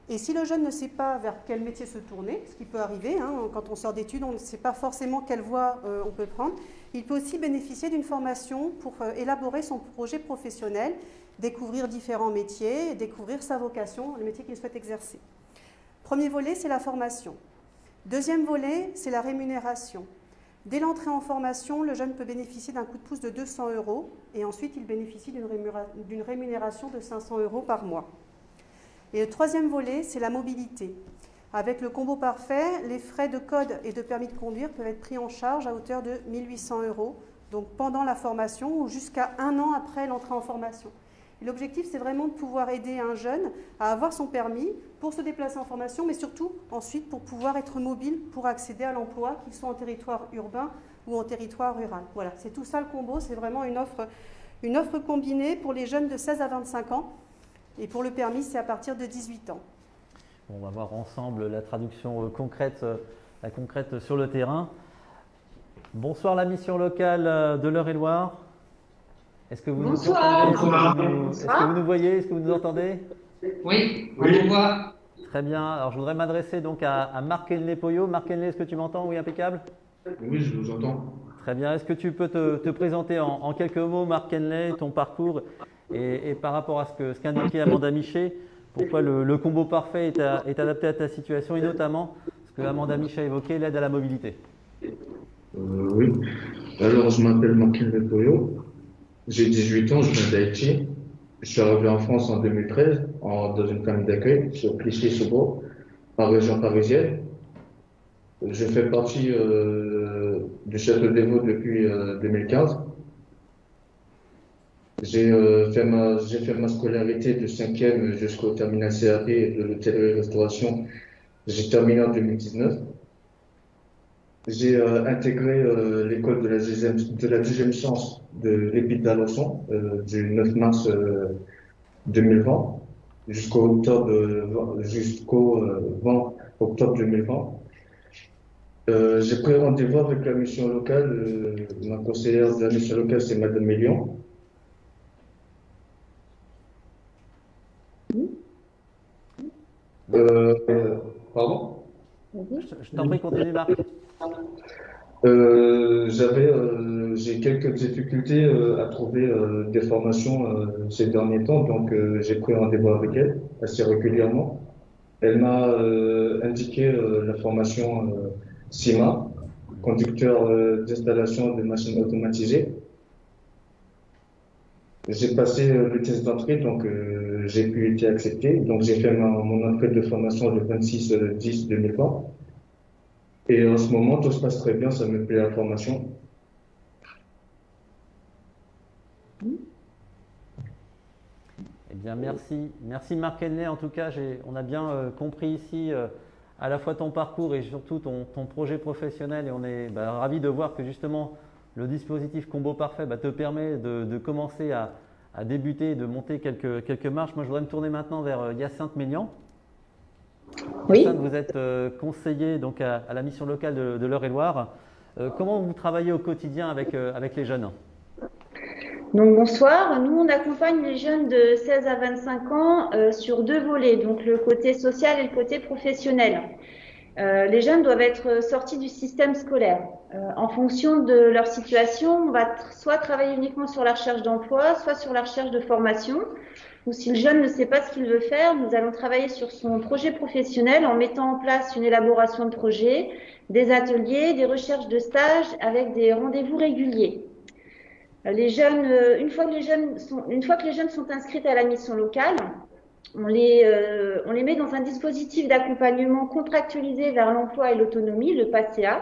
Et si le jeune ne sait pas vers quel métier se tourner, ce qui peut arriver, hein, quand on sort d'études, on ne sait pas forcément quelle voie euh, on peut prendre, il peut aussi bénéficier d'une formation pour euh, élaborer son projet professionnel, découvrir différents métiers, découvrir sa vocation, le métier qu'il souhaite exercer. Premier volet, c'est la formation. Deuxième volet, c'est la rémunération. Dès l'entrée en formation, le jeune peut bénéficier d'un coup de pouce de 200 euros et ensuite il bénéficie d'une rémunération de 500 euros par mois. Et le troisième volet, c'est la mobilité. Avec le combo parfait, les frais de code et de permis de conduire peuvent être pris en charge à hauteur de 1800 euros, donc pendant la formation ou jusqu'à un an après l'entrée en formation. L'objectif, c'est vraiment de pouvoir aider un jeune à avoir son permis pour se déplacer en formation, mais surtout ensuite pour pouvoir être mobile pour accéder à l'emploi, qu'il soit en territoire urbain ou en territoire rural. Voilà, c'est tout ça le combo, c'est vraiment une offre, une offre combinée pour les jeunes de 16 à 25 ans et pour le permis, c'est à partir de 18 ans.
On va voir ensemble la traduction euh, concrète, euh, la concrète sur le terrain. Bonsoir la mission locale euh, de l'Eure-et-Loire. Est-ce que vous nous entendez Est-ce que vous nous voyez Est-ce que vous nous entendez
Oui, on vous voit.
Très bien. Alors je voudrais m'adresser donc à, Marc-Henley Poyo. Marc-Henley, est-ce que tu m'entends Oui, impeccable
Oui, je vous entends.
Très bien. Est-ce que tu peux te, présenter en, quelques mots, Marc-Henley, ton parcours et, par rapport à ce qu'indiquait ce Amanda Michet, pourquoi le, combo parfait est, adapté à ta situation et notamment ce que Amanda Michet a évoqué, l'aide à la mobilité
euh, Oui. Alors, je m'appelle Marc-Henley Poyo. J'ai 18 ans, je viens d'Haïti. Je suis arrivé en France en 2013 en, dans une famille d'accueil sur Clichy-sous-Bois, région parisienne. Je fais partie euh, du Château des Vaux depuis 2015. Euh, j'ai euh, fait, ma, fait ma scolarité de 5e jusqu'au terminal CAP de l'hôtellerie-restauration. J'ai terminé en 2019. J'ai euh, intégré euh, l'école de la deuxième, de la deuxième science de l'Épide d'Alençon euh, du 9 mars 2020 jusqu'au octobre jusqu'au 20 octobre 2020. j'ai pris rendez-vous avec la mission locale. ma conseillère de la mission locale, c'est Madame Mélion. Pardon
Je t'en prie, continue, Marc.
Euh, j'avais, euh, j'ai quelques difficultés euh, à trouver des formations ces derniers temps, donc j'ai pris rendez-vous avec elle assez régulièrement. Elle m'a indiqué la formation CIMA, conducteur d'installation de machines automatisées. J'ai passé le test d'entrée, donc j'ai pu être accepté. Donc j'ai fait mon entrée de formation le 26 10 2020. Et en ce moment, tout se passe très bien, ça me plaît la formation.
Eh bien, merci. Merci Marc Henley. En tout cas, on a bien euh, compris ici euh, à la fois ton parcours et surtout ton, projet professionnel. Et on est bah, ravis de voir que justement, le dispositif Combo Parfait bah, te permet de, commencer à, débuter, de monter quelques, quelques marches. Moi, je voudrais me tourner maintenant vers euh, Hyacinthe Ménian.
Oui.
Vous êtes euh, conseiller donc à, la mission locale de, l'Eure-et-Loire. Euh, comment vous travaillez au quotidien avec, euh, avec les jeunes?
Donc bonsoir, nous on accompagne les jeunes de 16 à 25 ans sur deux volets, donc le côté social et le côté professionnel. Les jeunes doivent être sortis du système scolaire. en fonction de leur situation, on va soit travailler uniquement sur la recherche d'emploi, soit sur la recherche de formation ou si le jeune ne sait pas ce qu'il veut faire, nous allons travailler sur son projet professionnel en mettant en place une élaboration de projet, des ateliers, des recherches de stages avec des rendez-vous réguliers. Les jeunes, euh, une fois que les jeunes sont, une fois que les jeunes sont inscrits à la mission locale, on les, euh, on les met dans un dispositif d'accompagnement contractualisé vers l'emploi et l'autonomie, le PACA.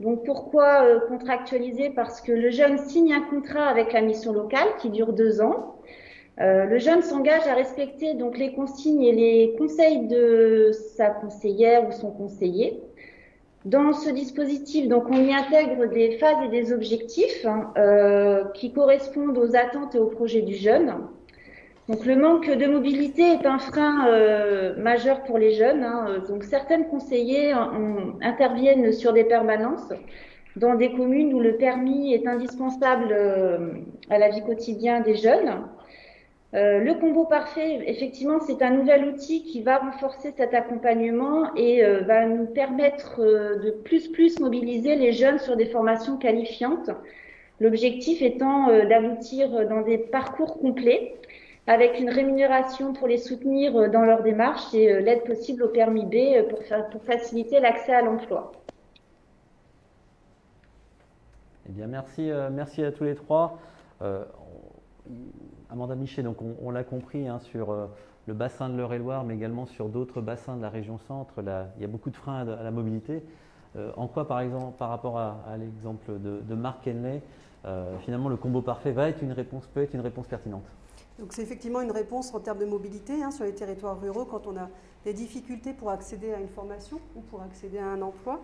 Donc pourquoi euh, contractualiser? Parce que le jeune signe un contrat avec la mission locale qui dure deux ans. Euh, le jeune s'engage à respecter donc les consignes et les conseils de sa conseillère ou son conseiller. Dans ce dispositif, donc, on y intègre des phases et des objectifs hein, qui correspondent aux attentes et aux projets du jeune.
Donc le manque de mobilité est un frein euh, majeur pour les jeunes. Hein. Donc certaines conseillers interviennent sur des permanences dans des communes où le permis est indispensable euh, à la vie quotidienne des jeunes. Euh, le combo parfait, effectivement, c'est un nouvel outil qui va renforcer cet accompagnement et va nous permettre de plus plus mobiliser les jeunes sur des formations qualifiantes. L'objectif étant d'aboutir dans des parcours complets avec une rémunération pour les soutenir euh, dans leur démarche et euh, l'aide possible au permis B euh, pour, faciliter l'accès à l'emploi.
Eh bien, merci, merci à tous les trois. Amanda Miché, donc on, l'a compris hein, sur le bassin de l'Eure-et-Loire, mais également sur d'autres bassins de la région centre, il y a beaucoup de freins à, la mobilité. en quoi, par exemple, par rapport à, l'exemple de, de, Marc Henley, finalement, le combo parfait va être une réponse, peut être une réponse pertinente?
Donc c'est effectivement une réponse en termes de mobilité hein, sur les territoires ruraux quand on a des difficultés pour accéder à une formation ou pour accéder à un emploi.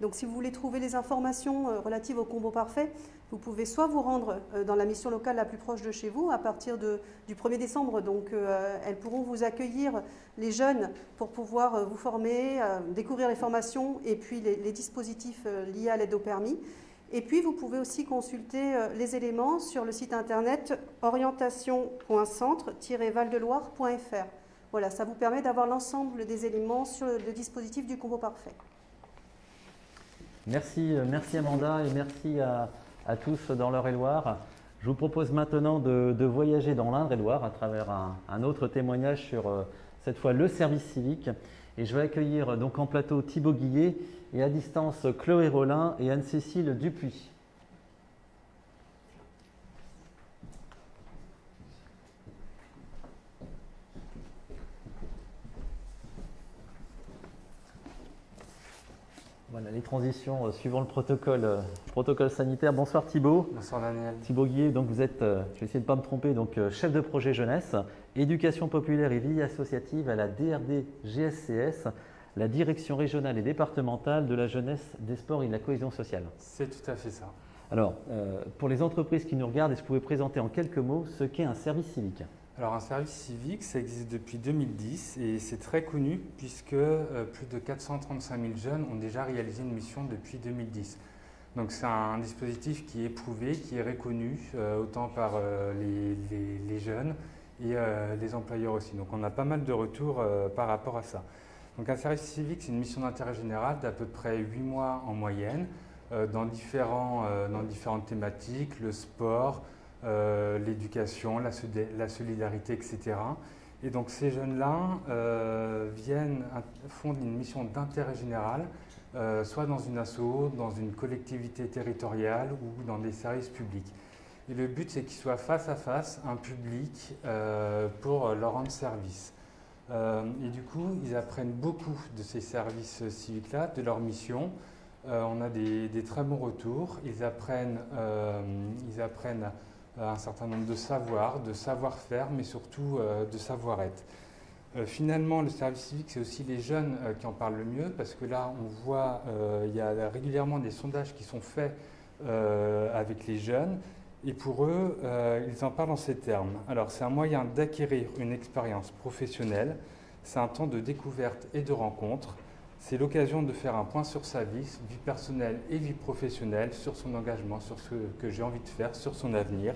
Donc si vous voulez trouver les informations euh, relatives au combo parfait, vous pouvez soit vous rendre euh, dans la mission locale la plus proche de chez vous à partir du 1er décembre. Donc euh, elles pourront vous accueillir, les jeunes, pour pouvoir vous former, découvrir les formations et puis les dispositifs liés à l'aide au permis. Et puis, vous pouvez aussi consulter euh, les éléments sur le site internet orientation.centre-valdeloire.fr. Voilà, ça vous permet d'avoir l'ensemble des éléments sur le dispositif du combo parfait.
Merci, euh, merci Amanda et merci à, tous dans l'Eure-et-Loire. Je vous propose maintenant de, voyager dans l'Indre-et-Loire à travers un, autre témoignage sur euh, cette fois le service civique. Et je vais accueillir donc en plateau Thibaut Guillet et à distance Chloé Rollin et Anne-Cécile Dupuis. Voilà les transitions euh, suivant le protocole, euh, protocole sanitaire. Bonsoir Thibaut.
Bonsoir Daniel.
Thibaut Guillet, donc vous êtes, euh, je vais essayer de ne pas me tromper, donc chef de projet jeunesse, éducation populaire et vie associative à la DRD GSCS la direction régionale et départementale de la jeunesse, des sports et de la cohésion sociale.
C'est tout à fait ça.
Alors, euh, pour les entreprises qui nous regardent, est-ce que vous pouvez présenter en quelques mots ce qu'est un service civique?
Alors, un service civique, ça existe depuis 2010 et c'est très connu puisque euh, plus de 435 000 jeunes ont déjà réalisé une mission depuis 2010. Donc, c'est un dispositif qui est éprouvé, qui est reconnu euh, autant par les, les, jeunes et les employeurs aussi. Donc, on a pas mal de retours par rapport à ça. Donc un service civique, c'est une mission d'intérêt général d'à peu près 8 mois en moyenne, euh, euh, dans différentes thématiques, le sport, euh, l'éducation, la, la, solidarité, etc. Et donc ces jeunes-là viennent, font une mission d'intérêt général, soit dans une asso, dans une collectivité territoriale ou dans des services publics. Et le but, c'est qu'ils soient face à face un public pour leur rendre service. Euh, et du coup, ils apprennent beaucoup de ces services civiques-là, de leur mission. Euh, on a des, très bons retours. Ils apprennent, euh, ils apprennent un certain nombre de savoirs, de savoir-faire, mais surtout de savoir-être. finalement, le service civique, c'est aussi les jeunes qui en parlent le mieux, parce que là, on voit, il y a régulièrement des sondages qui sont faits avec les jeunes. Et pour eux, euh, ils en parlent en ces termes. Alors, c'est un moyen d'acquérir une expérience professionnelle, c'est un temps de découverte et de rencontre, c'est l'occasion de faire un point sur sa vie, vie personnelle et vie professionnelle, sur son engagement, sur ce que j'ai envie de faire, sur son avenir.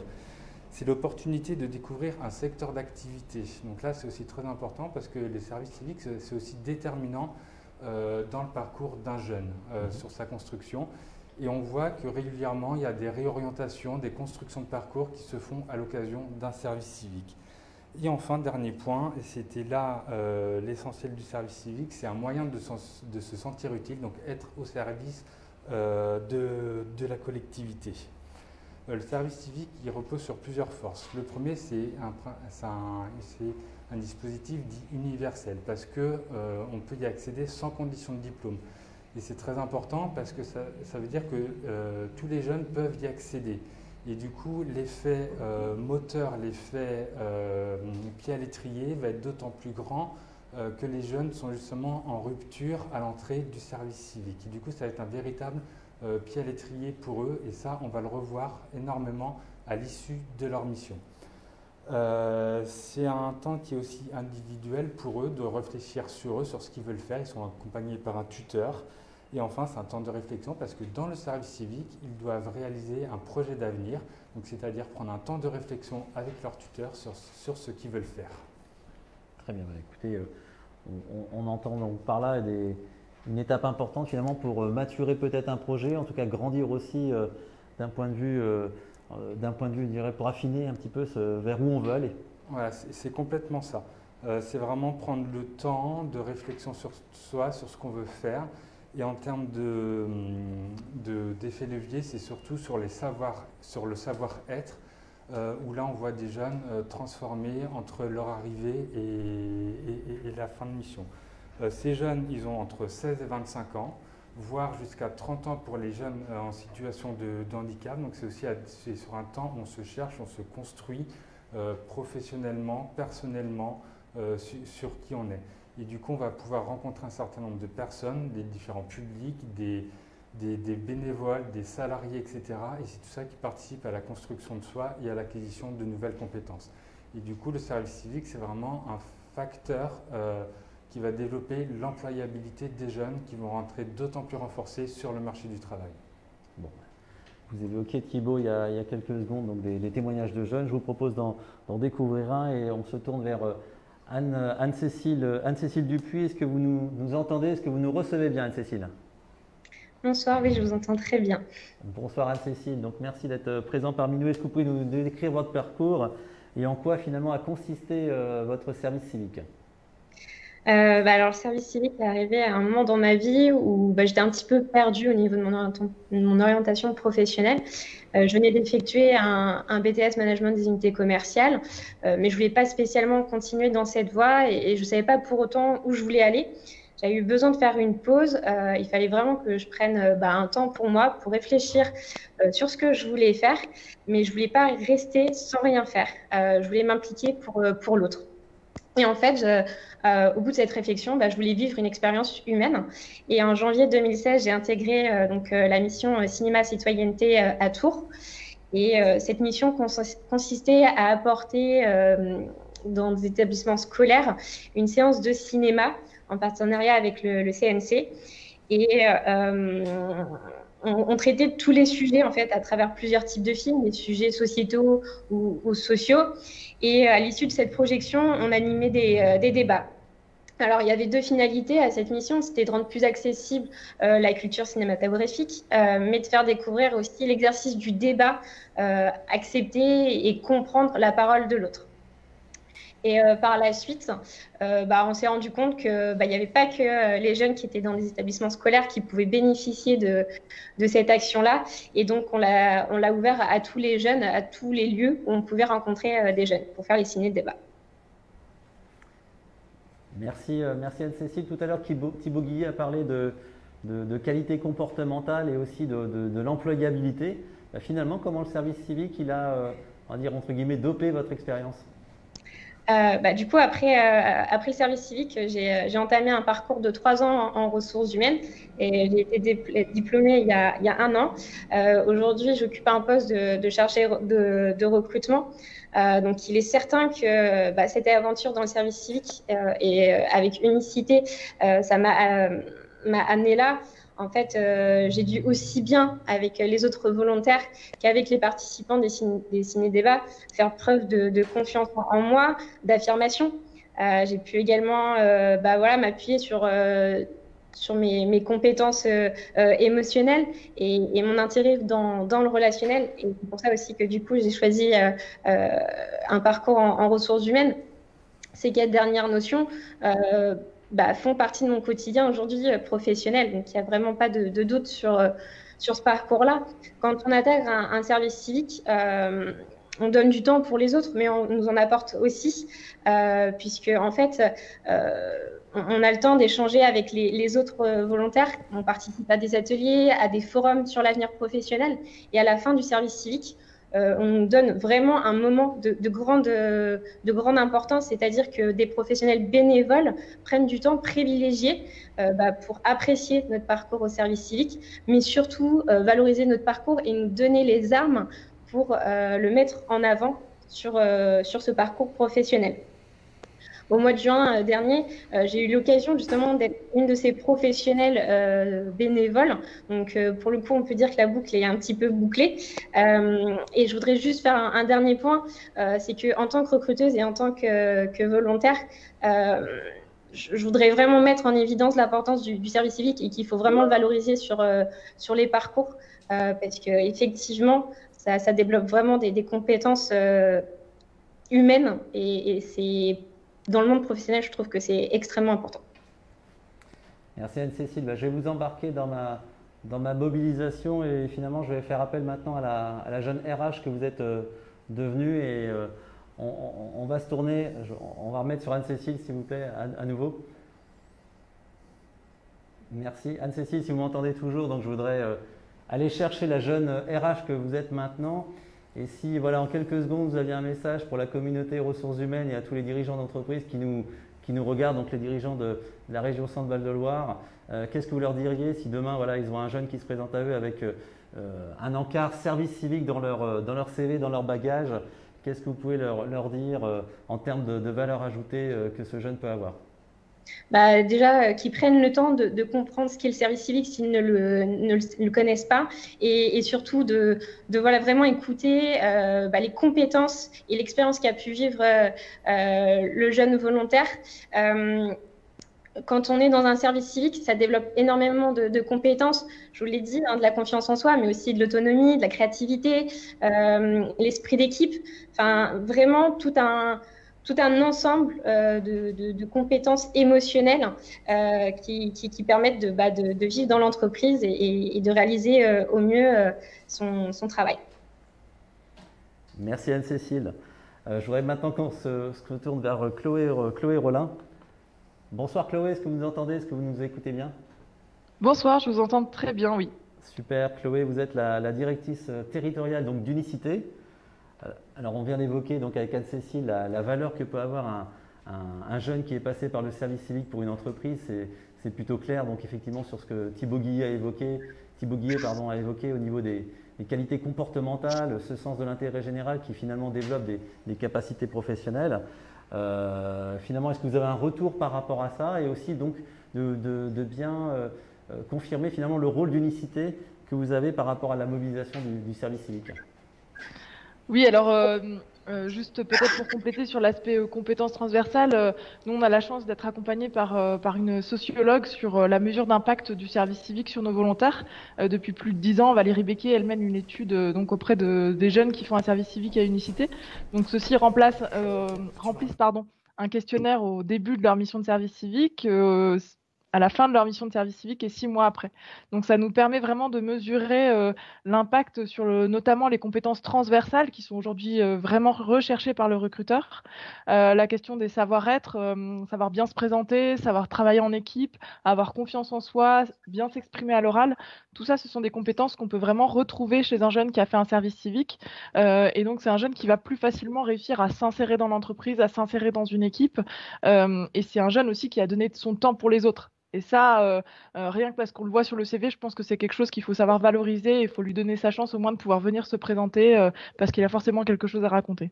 C'est l'opportunité de découvrir un secteur d'activité. Donc là, c'est aussi très important parce que les services civiques, c'est aussi déterminant euh, dans le parcours d'un jeune euh, mmh. sur sa construction. Et on voit que régulièrement, il y a des réorientations, des constructions de parcours qui se font à l'occasion d'un service civique. Et enfin, dernier point, et c'était là euh, l'essentiel du service civique, c'est un moyen de, se sentir utile, donc être au service euh, de, la collectivité. Euh, le service civique, il repose sur plusieurs forces. Le premier, c'est un, un, dispositif dit universel, parce qu'on peut y accéder sans condition de diplôme. Et c'est très important parce que ça, veut dire que euh, tous les jeunes peuvent y accéder. Et du coup, l'effet euh, moteur, l'effet euh, pied à l'étrier va être d'autant plus grand que les jeunes sont justement en rupture à l'entrée du service civique. Et du coup, ça va être un véritable pied à l'étrier pour eux. Et ça, on va le revoir énormément à l'issue de leur mission. C'est un temps qui est aussi individuel pour eux de réfléchir sur eux, sur ce qu'ils veulent faire. Ils sont accompagnés par un tuteur. Et enfin, c'est un temps de réflexion parce que dans le service civique, ils doivent réaliser un projet d'avenir, donc c'est-à-dire prendre un temps de réflexion avec leur tuteur sur, sur ce qu'ils veulent faire.
Très bien, bah, écoutez, euh, on, entend donc par là des, une étape importante finalement pour euh, maturer peut-être un projet, en tout cas grandir aussi d'un point de vue euh, d'un point de vue, je dirais, pour affiner un petit peu ce, vers où on veut aller.
Voilà, c'est complètement ça. Euh, c'est vraiment prendre le temps de réflexion sur soi, sur ce qu'on veut faire. Et en termes d'effet de, levier, c'est surtout sur, les sur le savoir-être, euh, où là on voit des jeunes transformés entre leur arrivée et, la fin de mission. ces jeunes, ils ont entre 16 et 25 ans voire jusqu'à 30 ans pour les jeunes euh, en situation de, handicap. Donc c'est aussi sur un temps où on se cherche, on se construit euh, professionnellement, personnellement euh, sur, qui on est. Et du coup, on va pouvoir rencontrer un certain nombre de personnes, des différents publics, des, bénévoles, des salariés, etc. Et c'est tout ça qui participe à la construction de soi et à l'acquisition de nouvelles compétences. Et du coup, le service civique, c'est vraiment un facteur qui va développer l'employabilité des jeunes qui vont rentrer d'autant plus renforcés sur le marché du travail.
Bon. Vous évoquiez Thibault il y, a, il y a quelques secondes donc des, témoignages de jeunes. Je vous propose d'en découvrir un et on se tourne vers euh, Anne-Cécile Anne Anne Dupuis. Est-ce que vous nous, nous entendez? Est-ce que vous nous recevez bien, Anne-Cécile?
Bonsoir, oui, je vous entends très bien.
Bonsoir Anne-Cécile, donc merci d'être euh, présent parmi nous. Est-ce que vous pouvez nous décrire votre parcours et en quoi finalement a consisté euh, votre service civique?
Euh, bah, alors, le service civique est arrivé à un moment dans ma vie où bah, j'étais un petit peu perdue au niveau de mon, orientation, professionnelle. Euh, je venais d'effectuer un, BTS Management des unités commerciales, euh, mais je voulais pas spécialement continuer dans cette voie et, je ne savais pas pour autant où je voulais aller. J'avais eu besoin de faire une pause. il fallait vraiment que je prenne bah, un temps pour moi, pour réfléchir sur ce que je voulais faire, mais je voulais pas rester sans rien faire. je voulais m'impliquer pour, pour l'autre. Et en fait, euh, au bout de cette réflexion, bah, je voulais vivre une expérience humaine. Et en janvier 2016, j'ai intégré euh, donc, euh, la mission Cinéma Citoyenneté à Tours. Et cette mission consistait à apporter dans des établissements scolaires une séance de cinéma en partenariat avec le, CNC. Et on, traitait tous les sujets en fait à travers plusieurs types de films, des sujets sociétaux ou sociaux. Et à l'issue de cette projection, on animait des, euh, des débats. Alors, il y avait deux finalités à cette mission. C'était de rendre plus accessible euh, la culture cinématographique, euh, mais de faire découvrir aussi l'exercice du débat, accepter et comprendre la parole de l'autre. Et euh, par la suite, euh, bah, on s'est rendu compte qu'il bah, n'y avait pas que euh, les jeunes qui étaient dans des établissements scolaires qui pouvaient bénéficier de, de cette action-là. Et donc, on l'a ouvert à, tous les jeunes, à tous les lieux où on pouvait rencontrer des jeunes pour faire les ciné débats.
Merci, merci Anne-Cécile. Tout à l'heure, Thibaut, Guillet a parlé de, de, qualité comportementale et aussi de, de l'employabilité. Bah, finalement, comment le service civique, il a, on va dire, entre guillemets, dopé votre expérience?
Euh, bah, du coup, après, euh, après service civique, euh, j'ai entamé un parcours de trois ans en, ressources humaines et j'ai été diplômée il y a, il y a un an. Aujourd'hui, j'occupe un poste de, de chargé de, de recrutement. donc, il est certain que bah, cette aventure dans le service civique et avec unicité, ça m'a amené là en fait, euh, j'ai dû aussi bien avec les autres volontaires qu'avec les participants des, ciné-débats faire preuve de, confiance en moi, d'affirmation. Euh, j'ai pu également euh, bah, voilà, m'appuyer sur, mes, compétences émotionnelles et, mon intérêt dans, le relationnel. Et c'est pour ça aussi que du coup, j'ai choisi un parcours en, ressources humaines. Ces quatre dernières notions bah, font partie de mon quotidien aujourd'hui euh, professionnel. Donc, il n'y a vraiment pas de, doute sur, euh, sur ce parcours-là. Quand on intègre un, service civique, euh, on donne du temps pour les autres, mais on nous en apporte aussi, puisque en fait, on, a le temps d'échanger avec les, les, autres volontaires. On participe à des ateliers, à des forums sur l'avenir professionnel, et à la fin du service civique, euh, on donne vraiment un moment de, grande, de grande importance, c'est-à-dire que des professionnels bénévoles prennent du temps privilégié euh, bah, pour apprécier notre parcours au service civique, mais surtout euh, valoriser notre parcours et nous donner les armes pour le mettre en avant sur ce parcours professionnel. Au mois de juin dernier, j'ai eu l'occasion justement d'être une de ces professionnels bénévoles. Donc, pour le coup, on peut dire que la boucle est un petit peu bouclée. et je voudrais juste faire un, dernier point, c'est que en tant que recruteuse et en tant que, volontaire, je, voudrais vraiment mettre en évidence l'importance du, service civique et qu'il faut vraiment le valoriser sur, euh, sur les parcours euh, parce qu'effectivement, ça, ça développe vraiment des, compétences euh, humaines et, c'est dans le monde professionnel, je trouve que c'est extrêmement important.
Merci Anne-Cécile. Bah, je vais vous embarquer dans ma, dans ma mobilisation et finalement, je vais faire appel maintenant à la, jeune RH que vous êtes devenue et on, va se tourner, on va remettre sur Anne-Cécile, s'il vous plaît, à, nouveau. Merci. Anne-Cécile, si vous m'entendez toujours, donc je voudrais euh, aller chercher la jeune RH que vous êtes maintenant. Et si, voilà, en quelques secondes, vous aviez un message pour la communauté ressources humaines et à tous les dirigeants d'entreprise qui nous, regardent, donc les dirigeants de, la région Centre-Val de Loire, euh, qu'est-ce que vous leur diriez si demain, voilà, ils ont un jeune qui se présente à eux avec euh, un encart service civique dans leur, leur CV, dans leur bagage? Qu'est-ce que vous pouvez leur, dire euh, en termes de, valeur ajoutée euh, que ce jeune peut avoir?
Bah, déjà, euh, qu'ils prennent le temps de, comprendre ce qu'est le service civique s'ils ne le, connaissent pas, et, surtout de, voilà, vraiment écouter bah, les compétences et l'expérience qu'a pu vivre le jeune volontaire. Quand on est dans un service civique, ça développe énormément de, compétences, je vous l'ai dit, hein, de la confiance en soi, mais aussi de l'autonomie, de la créativité, euh, l'esprit d'équipe, enfin vraiment tout un, tout un ensemble euh, de, compétences émotionnelles euh, qui, permettent bah, de, vivre dans l'entreprise et, de réaliser au mieux son, travail.
Merci Anne-Cécile. je voudrais maintenant qu'on se, se, tourne vers Chloé, Chloé Rollin. Bonsoir Chloé, est-ce que vous nous entendez? Est-ce que vous nous écoutez bien?
Bonsoir, je vous entends très bien, oui.
Super, Chloé, vous êtes la, directrice euh, territoriale donc d'Unicité. Euh, alors on vient d'évoquer donc avec Anne-Cécile la, valeur que peut avoir un, jeune qui est passé par le service civique pour une entreprise, c'est plutôt clair. Donc effectivement sur ce que Thibaut Guillet a évoqué, Thibaut Guillet pardon, a au niveau des, qualités comportementales, ce sens de l'intérêt général qui finalement développe des capacités professionnelles. Euh, finalement, est-ce que vous avez un retour par rapport à ça et aussi donc de, bien euh, confirmer finalement le rôle d'unicité que vous avez par rapport à la mobilisation du, service civique?
Oui, alors euh, juste peut-être pour compléter sur l'aspect euh, compétences transversales, euh, nous on a la chance d'être accompagnés par, par une sociologue sur la mesure d'impact du service civique sur nos volontaires. depuis plus de dix ans, Valérie Becquet, elle mène une étude donc auprès de, des jeunes qui font un service civique à Unicité. Donc ceux-ci remplissent pardon, un questionnaire au début de leur mission de service civique à la fin de leur mission de service civique et six mois après. Donc ça nous permet vraiment de mesurer euh, l'impact sur notamment les compétences transversales qui sont aujourd'hui euh, vraiment recherchées par le recruteur. Euh, la question des savoir-être, savoir bien se présenter, savoir travailler en équipe, avoir confiance en soi, bien s'exprimer à l'oral. Tout ça, ce sont des compétences qu'on peut vraiment retrouver chez un jeune qui a fait un service civique. et donc c'est un jeune qui va plus facilement réussir à s'insérer dans l'entreprise, à s'insérer dans une équipe. et c'est un jeune aussi qui a donné son temps pour les autres. Et ça, euh, euh, rien que parce qu'on le voit sur le CV, je pense que c'est quelque chose qu'il faut savoir valoriser il faut lui donner sa chance au moins de pouvoir venir se présenter euh, parce qu'il a forcément quelque chose à raconter.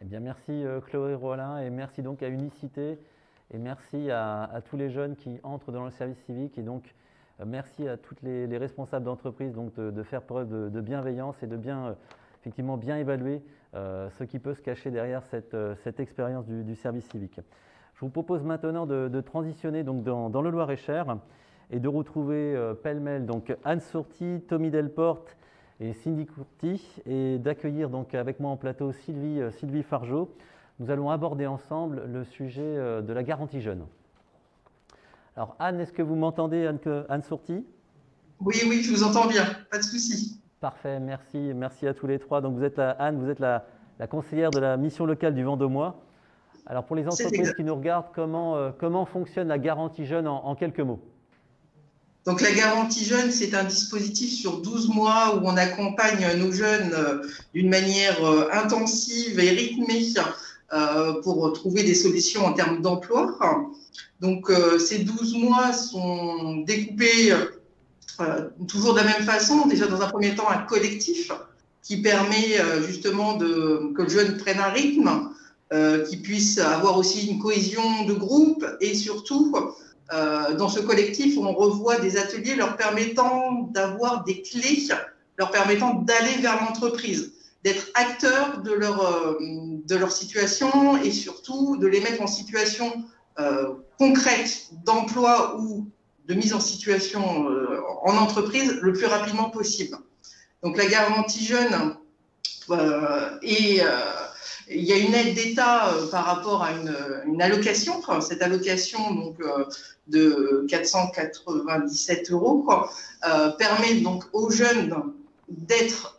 Eh bien, merci Chloé Rollin et merci donc à Unicité et merci à, tous les jeunes qui entrent dans le service civique et donc merci à tous les, responsables d'entreprise donc de, faire preuve de, bienveillance et de bien effectivement bien évaluer ce qui peut se cacher derrière cette, expérience du service civique. Je vous propose maintenant de, transitionner donc dans, le Loir-et-Cher et de retrouver euh, pêle-mêle donc Anne Sourti, Tommy Delporte et Cindy Courty et d'accueillir donc avec moi en plateau Sylvie, euh, Sylvie Fargeau. Nous allons aborder ensemble le sujet euh, de la garantie jeune. Alors Anne, est-ce que vous m'entendez Anne, Anne Sourti
Oui, oui, je vous entends bien, pas de souci.
Parfait, merci, merci à tous les trois. Donc vous êtes la, Anne, vous êtes la, la conseillère de la mission locale du Vendômois. Alors pour les entreprises qui nous regardent, comment, euh, comment fonctionne la garantie jeune en, quelques mots?
Donc la garantie jeune, c'est un dispositif sur 12 mois où on accompagne nos jeunes euh, d'une manière euh, intensive et rythmée pour trouver des solutions en termes d'emploi. Donc ces 12 mois sont découpés toujours de la même façon. Déjà dans un premier temps, un collectif qui permet justement de, que le jeune prenne un rythme, qu'il puisse avoir aussi une cohésion de groupe et surtout, dans ce collectif, on revoit des ateliers leur permettant d'avoir des clés, leur permettant d'aller vers l'entreprise d'être acteurs de leur, euh, de leur situation et surtout de les mettre en situation euh, concrète d'emploi ou de mise en situation euh, en entreprise le plus rapidement possible. Donc la garantie jeune et il y a une aide d'État par rapport à une, allocation, cette allocation donc, de 497 euros quoi, permet donc aux jeunes d'être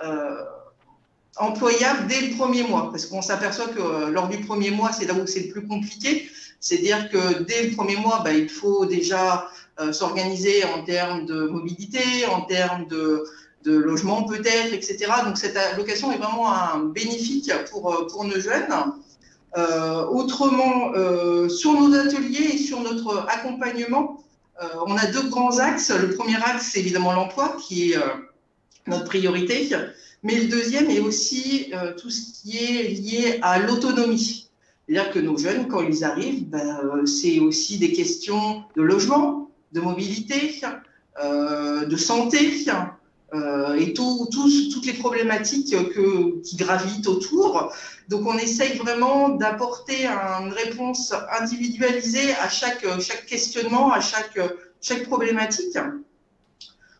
employable dès le premier mois, parce qu'on s'aperçoit que euh, lors du premier mois, c'est là où c'est le plus compliqué. C'est-à-dire que dès le premier mois, bah, il faut déjà euh, s'organiser en termes de mobilité, en termes de, de logement peut-être, etc. Donc cette allocation est vraiment un bénéfique pour, euh, pour nos jeunes. autrement, sur nos ateliers et sur notre accompagnement, on a deux grands axes. Le premier axe, c'est évidemment l'emploi, qui est notre priorité. Mais le deuxième est aussi euh, tout ce qui est lié à l'autonomie. C'est-à-dire que nos jeunes, quand ils arrivent, ben, euh, c'est aussi des questions de logement, de mobilité, euh, de santé, et tout, toutes les problématiques que, qui gravitent autour. Donc on essaye vraiment d'apporter une réponse individualisée à chaque, questionnement, à chaque, problématique.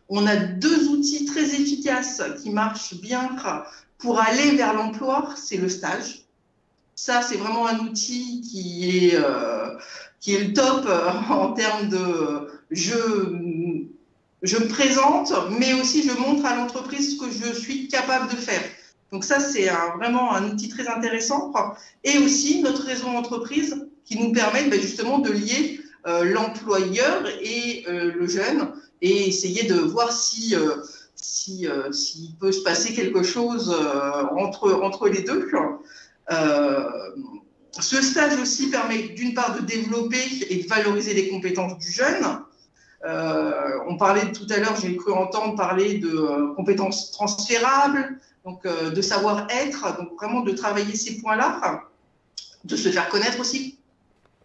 On a deux outils très efficaces qui marchent bien pour aller vers l'emploi, c'est le stage. Ça, c'est vraiment un outil qui est, euh, qui est le top euh, en termes de je, je me présente, mais aussi je montre à l'entreprise ce que je suis capable de faire. Donc ça, c'est vraiment un outil très intéressant. Et aussi notre réseau d'entreprise qui nous permet ben, justement de lier euh, l'employeur et le jeune et essayer de voir si euh, si, euh, s'il peut se passer quelque chose euh, entre, entre les deux. ce stage aussi permet d'une part de développer et de valoriser les compétences du jeune. On parlait tout à l'heure, j'ai cru entendre parler de compétences transférables, donc de savoir-être, donc vraiment de travailler ces points-là, de se faire connaître aussi,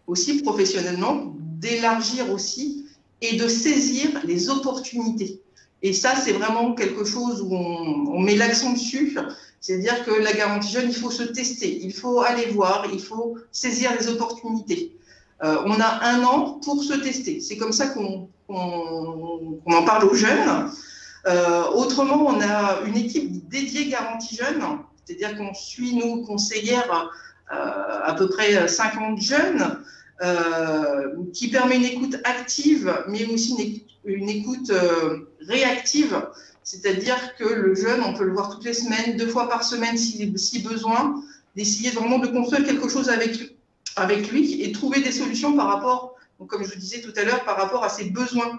aussi professionnellement, d'élargir aussi et de saisir les opportunités. Et ça, c'est vraiment quelque chose où on, met l'accent dessus. C'est-à-dire que la garantie jeune, il faut se tester, il faut aller voir, il faut saisir les opportunités. Euh, on a un an pour se tester. C'est comme ça qu'on en parle aux jeunes. Euh, autrement, on a une équipe dédiée garantie jeune, c'est-à-dire qu'on suit, nous, conseillères, euh, à peu près 50 jeunes euh, qui permet une écoute active, mais aussi une, écoute réactive. C'est-à-dire que le jeune, on peut le voir toutes les semaines, deux fois par semaine si, si besoin, d'essayer vraiment de construire quelque chose avec, avec lui et trouver des solutions par rapport, comme je vous disais tout à l'heure, par rapport à ses besoins.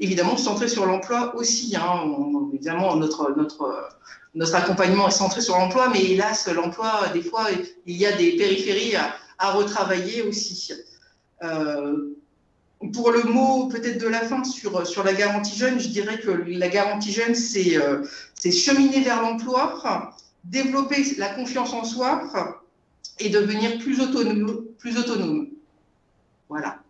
Évidemment, centré sur l'emploi aussi. Hein. évidemment, notre, accompagnement est centré sur l'emploi, mais hélas, l'emploi, des fois, il y a des périphéries à, retravailler aussi. Euh, pour le mot peut-être de la fin sur, la garantie jeune, je dirais que la garantie jeune, c'est euh, cheminer vers l'emploi, développer la confiance en soi et devenir. Plus autonome. Voilà.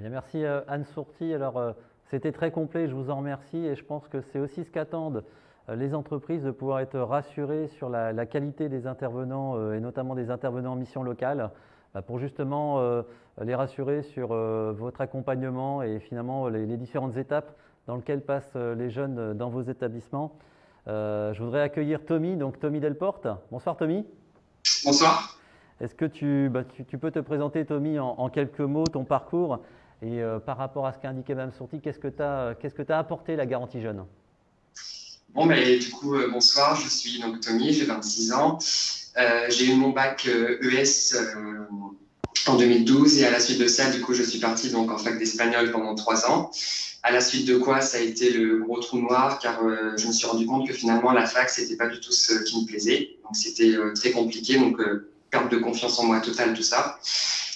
Eh bien, merci euh, Anne Sourti. Alors, euh, c'était très complet, je vous en remercie et je pense que c'est aussi ce qu'attendent les entreprises de pouvoir être rassurées sur la, qualité des intervenants euh, et notamment des intervenants en mission locale bah, pour justement euh, les rassurer sur euh, votre accompagnement et finalement les, différentes étapes dans lesquelles passent les jeunes dans vos établissements. je voudrais accueillir Tommy, donc Tommy Delporte. Bonsoir Tommy.
Bonsoir.
Est-ce que tu, bah, tu, peux te présenter Tommy en, quelques mots, ton parcours et par rapport à ce qu'a indiqué Mme Sourti, qu'est-ce que tu as, as, apporté la garantie jeune?
Bon, mais du coup, euh, bonsoir, je suis donc Tommy, j'ai 26 ans. Euh, j'ai eu mon bac ES euh, e en 2012 et à la suite de ça, du coup, je suis parti donc en fac d'espagnol pendant trois ans. À la suite de quoi, ça a été le gros trou noir car je me suis rendu compte que finalement la fac, c'était pas du tout ce qui me plaisait. Donc c'était très compliqué, donc perte de confiance en moi totale, tout ça.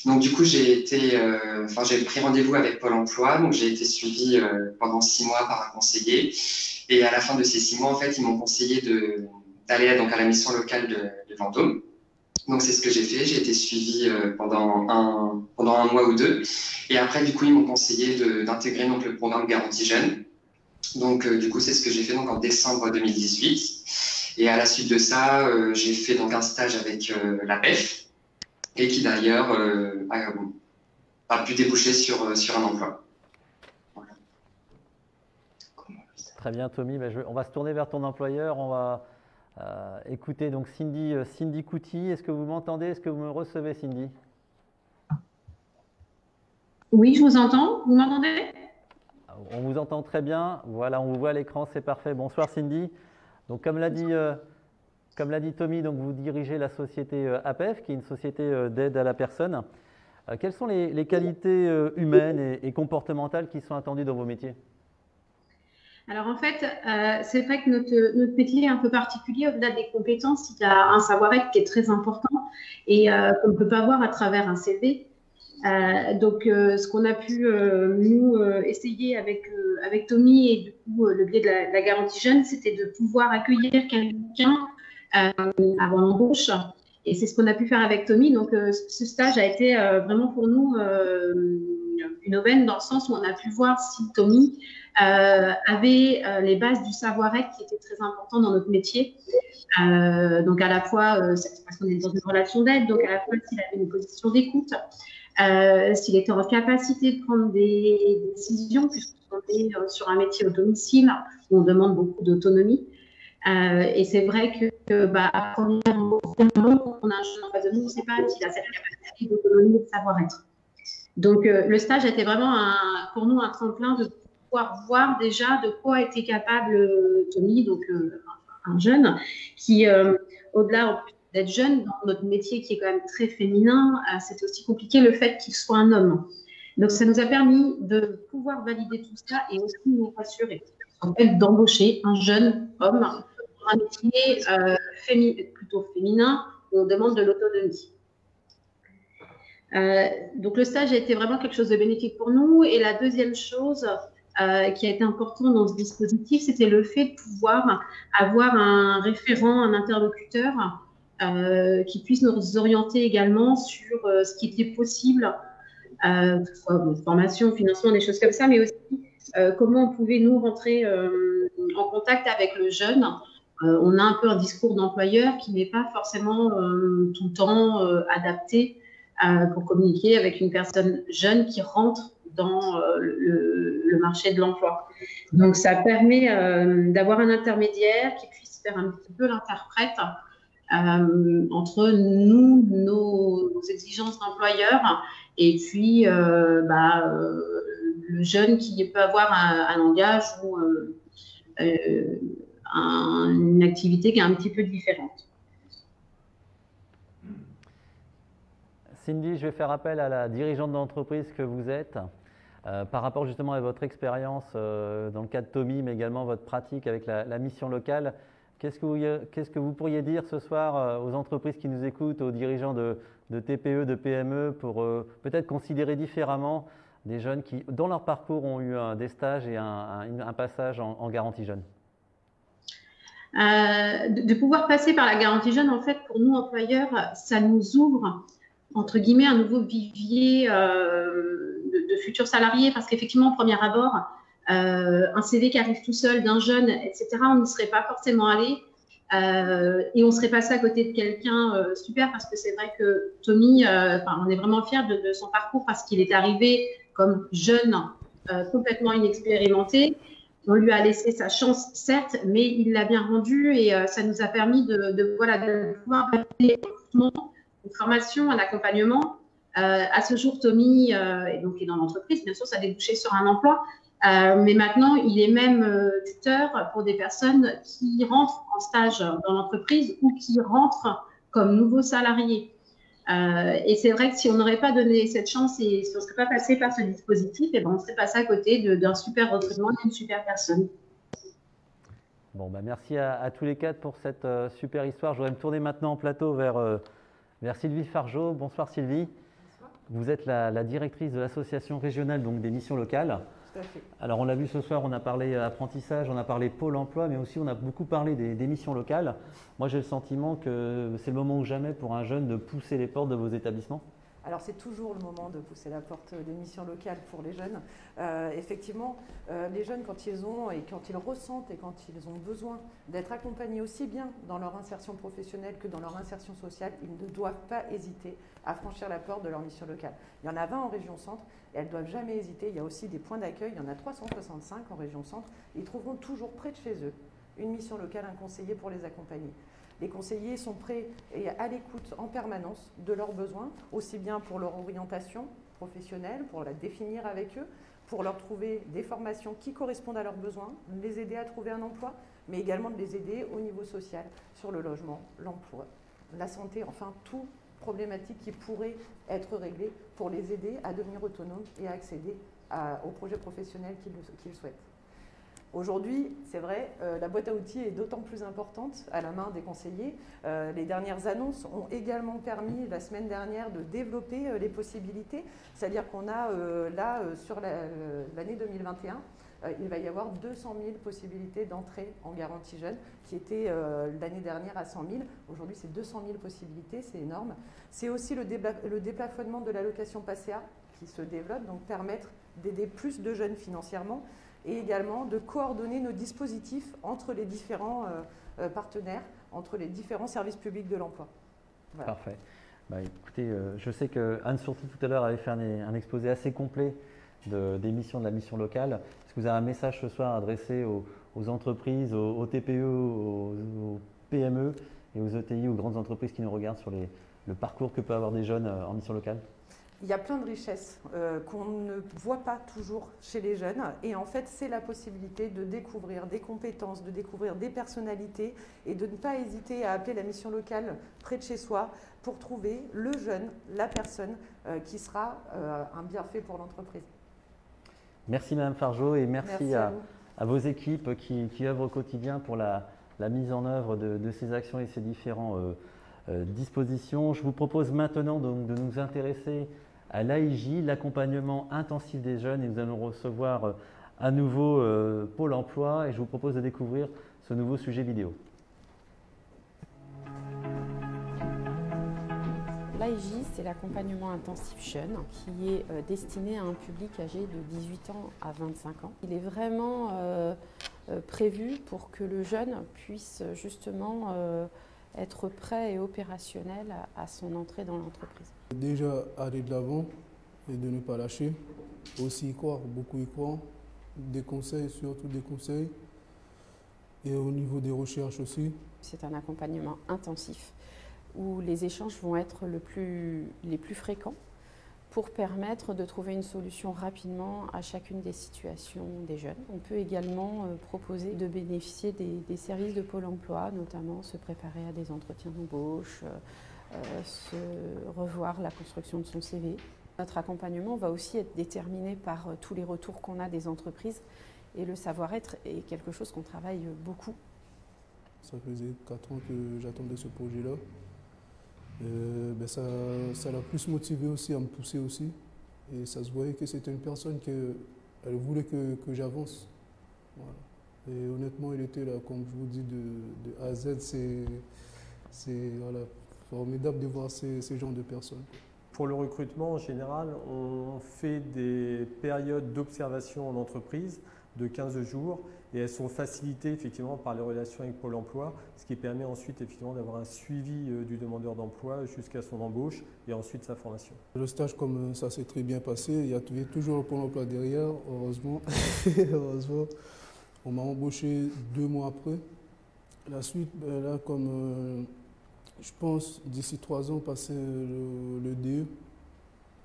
Donc du coup, j'ai été, enfin j'ai pris rendez-vous avec Pôle Emploi, donc j'ai été suivi pendant six mois par un conseiller. Et à la fin de ces six mois, en fait, ils m'ont conseillé d'aller donc à la mission locale de, Vendôme. Donc c'est ce que j'ai fait. J'ai été suivi euh, pendant un pendant un mois ou deux. Et après, du coup, ils m'ont conseillé d'intégrer donc le programme Garantie Jeune. Donc euh, du coup, c'est ce que j'ai fait donc en décembre 2018. Et à la suite de ça, euh, j'ai fait donc un stage avec la PEF et qui d'ailleurs a, a, pu déboucher sur sur un emploi.
Très bien, Tommy. Ben, on va se tourner vers ton employeur. On va euh, écoutez, donc Cindy, euh, Cindy Couty, est-ce que vous m'entendez? Est-ce que vous me recevez, Cindy?
Oui, je vous entends. Vous m'entendez?
On vous entend très bien. Voilà, on vous voit à l'écran, c'est parfait. Bonsoir, Cindy. Donc, comme l'a dit, euh, comme l'a dit Tommy, donc vous dirigez la société APEF, qui est une société d'aide à la personne. quelles sont les, qualités humaines et comportementales qui sont attendues dans vos métiers?
Alors en fait, euh, c'est vrai que notre, métier est un peu particulier. Au-delà des compétences, il y a un savoir-être qui est très important et euh, qu'on ne peut pas voir à travers un CV. Euh, donc, euh, ce qu'on a pu euh, nous euh, essayer avec avec Tommy et du coup le biais de la, de la garantie jeune, c'était de pouvoir accueillir quelqu'un avant l'embauche. Et c'est ce qu'on a pu faire avec Tommy. Donc, ce stage a été vraiment pour nous une aubaine dans le sens où on a pu voir si Tommy euh, avait euh, les bases du savoir-être qui étaient très importants dans notre métier. Euh, donc à la fois, parce qu'on est dans une relation d'aide, donc à la fois s'il avait une position d'écoute, s'il était en capacité de prendre des décisions, puisqu'on est sur un métier au domicile où on demande beaucoup d'autonomie. Euh, et c'est vrai que, que bah, à on a un jeune en face de nous, on ne sait pas s'il a cette capacité d'autonomie et de savoir-être. Donc, euh, le stage était vraiment pour nous un tremplin de voir déjà de quoi était capable euh, Tony, donc un jeune, qui, au-delà d'être jeune, dans notre métier qui est quand même très féminin, c'est aussi compliqué le fait qu'il soit un homme. Donc, ça nous a permis de pouvoir valider tout ça et aussi nous rassurer. D'embaucher un jeune homme un métier plutôt féminin où on demande de l'autonomie. Euh, donc le stage a été vraiment quelque chose de bénéfique pour nous. Et la deuxième chose, euh, qui a été important dans ce dispositif, c'était le fait de pouvoir avoir un référent, un interlocuteur euh, qui puisse nous orienter également sur euh, ce qui était possible, euh, formation, financement, des choses comme ça, mais aussi euh, comment on pouvait nous rentrer en contact avec le jeune. On a un peu un discours d'employeur qui n'est pas forcément tout le temps adapté pour communiquer avec une personne jeune qui rentre dans euh, le, marché de l'emploi. Donc, ça permet euh, d'avoir un intermédiaire qui puisse faire un petit peu l'interprète euh, entre nous, nos, exigences d'employeur, et puis bah, le jeune qui peut avoir un, langage ou une activité qui est un petit peu différente.
Cindy, je vais faire appel à la dirigeante d'entreprise que vous êtes. Euh, par rapport justement à votre expérience euh, dans le cas de Tommy, mais également votre pratique avec la, mission locale, qu'est-ce que, vous, pourriez dire ce soir euh, aux entreprises qui nous écoutent, aux dirigeants de, TPE, de PME, pour peut-être considérer différemment des jeunes qui, dans leur parcours, ont eu des stages et un, passage en, garantie jeune?
De, de, pouvoir passer par la garantie jeune, en fait, pour nous employeurs, ça nous ouvre entre guillemets un nouveau vivier de, futurs salariés, parce qu'effectivement, au premier abord, euh, un CV qui arrive tout seul d'un jeune, etc., on n'y serait pas forcément allé. Euh, et on serait passé à côté de quelqu'un euh, super parce que c'est vrai que Tommy, on est vraiment fiers de, son parcours parce qu'il est arrivé comme jeune, complètement inexpérimenté. On lui a laissé sa chance, certes, mais il l'a bien rendu et ça nous a permis de, de voilà, de pouvoir passer une formation, un accompagnement euh, à ce jour, Tommy euh, est donc dans l'entreprise. Bien sûr, ça a débouché sur un emploi. Euh, mais maintenant, il est même tuteur pour des personnes qui rentrent en stage dans l'entreprise ou qui rentrent comme nouveaux salariés. Euh, et c'est vrai que si on n'aurait pas donné cette chance et si on ne serait pas passé par ce dispositif, et eh ben on serait passé à côté d'un super recrutement et d'une super personne.
Bon, bah merci à, à, tous les quatre pour cette euh, super histoire. Je voudrais me tourner maintenant en plateau vers, euh, vers Sylvie Fargeau. Bonsoir Sylvie. Vous êtes la, directrice de l'association régionale donc, des missions locales. Alors on l'a vu ce soir, on a parlé apprentissage, on a parlé pôle emploi, mais aussi on a beaucoup parlé des, des missions locales. Moi j'ai le sentiment que c'est le moment ou jamais pour un jeune de pousser les portes de vos établissements.
Alors c'est toujours le moment de pousser la porte des missions locales pour les jeunes. Euh, effectivement, euh, les jeunes, quand ils ont et quand ils ressentent et quand ils ont besoin d'être accompagnés aussi bien dans leur insertion professionnelle que dans leur insertion sociale, ils ne doivent pas hésiter à franchir la porte de leur mission locale. Il y en a 20 en région centre et elles ne doivent jamais hésiter. Il y a aussi des points d'accueil, il y en a 365 en région centre. Ils trouveront toujours près de chez eux une mission locale, un conseiller pour les accompagner. Les conseillers sont prêts et à l'écoute en permanence de leurs besoins, aussi bien pour leur orientation professionnelle, pour la définir avec eux, pour leur trouver des formations qui correspondent à leurs besoins, les aider à trouver un emploi, mais également de les aider au niveau social, sur le logement, l'emploi, la santé, enfin tout problématique qui pourrait être réglée pour les aider à devenir autonomes et à accéder à, au projet professionnel qu'ils souhaitent. Aujourd'hui, c'est vrai, euh, la boîte à outils est d'autant plus importante à la main des conseillers. Euh, les dernières annonces ont également permis, la semaine dernière, de développer euh, les possibilités. C'est-à-dire qu'on a là, sur l'année 2021, il va y avoir 200 000 possibilités d'entrée en garantie jeune, qui était l'année dernière à 100 000. Aujourd'hui, c'est 200 000 possibilités, c'est énorme. C'est aussi le, le déplafonnement de l'allocation PASSEA qui se développe, donc permettre d'aider plus de jeunes financièrement et également de coordonner nos dispositifs entre les différents euh, euh, partenaires, entre les différents services publics de l'emploi.
Parfait. Bah, écoutez, euh, je sais que Anne Surti tout à l'heure avait fait un, exposé assez complet de, des missions de la mission locale. Est-ce que vous avez un message ce soir adressé aux, entreprises, aux, TPE, aux, PME et aux ETI, aux grandes entreprises qui nous regardent sur le parcours que peut avoir des jeunes en mission locale?
Il y a plein de richesses euh, qu'on ne voit pas toujours chez les jeunes. Et en fait, c'est la possibilité de découvrir des compétences, de découvrir des personnalités et de ne pas hésiter à appeler la mission locale près de chez soi pour trouver le jeune, la personne euh, qui sera euh, un bienfait pour l'entreprise.
Merci Madame Fargeau et merci, à, vos équipes qui, œuvrent au quotidien pour la, mise en œuvre de, ces actions et ces différents dispositions. Je vous propose maintenant donc de nous intéresser à l'AIJ, l'accompagnement intensif des jeunes. Et nous allons recevoir euh, à nouveau euh, Pôle emploi et je vous propose de découvrir ce nouveau sujet vidéo.
L'AIJ, c'est l'accompagnement intensif jeune qui est euh, destiné à un public âgé de 18 ans à 25 ans. Il est vraiment prévu pour que le jeune puisse justement être prêt et opérationnel à son entrée dans l'entreprise.
Déjà aller de l'avant et de ne pas lâcher. Aussi y croire, beaucoup y croire. Des conseils, surtout des conseils. Et au niveau des recherches aussi.
C'est un accompagnement intensif où les échanges vont être les plus fréquents pour permettre de trouver une solution rapidement à chacune des situations des jeunes. On peut également euh, proposer de bénéficier des, services de Pôle emploi, notamment se préparer à des entretiens d'embauche, euh, se revoir la construction de son CV. Notre accompagnement va aussi être déterminé par euh, tous les retours qu'on a des entreprises et le savoir-être est quelque chose qu'on travaille beaucoup.
Ça faisait 4 ans que j'attendais ce projet-là. Euh, ben ça l'a plus motivé aussi à me pousser aussi. Et ça se voyait que c'était une personne qui elle voulait que, que j'avance. Et honnêtement, il était là, comme je vous dis, de, de A à Z. C'est voilà, formidable de voir ces, ces genres de personnes.
Pour le recrutement, en général, on fait des périodes d'observation en entreprise de 15 jours et elles sont facilitées effectivement par les relations avec Pôle emploi, ce qui permet ensuite effectivement d'avoir un suivi euh, du demandeur d'emploi jusqu'à son embauche et ensuite sa formation.
Le stage, comme ça s'est très bien passé, il y a toujours le Pôle emploi derrière, heureusement. [LAUGHS] heureusement. On m'a embauché deux mois après. La suite, ben là, comme euh, je pense d'ici trois ans passer le, DE,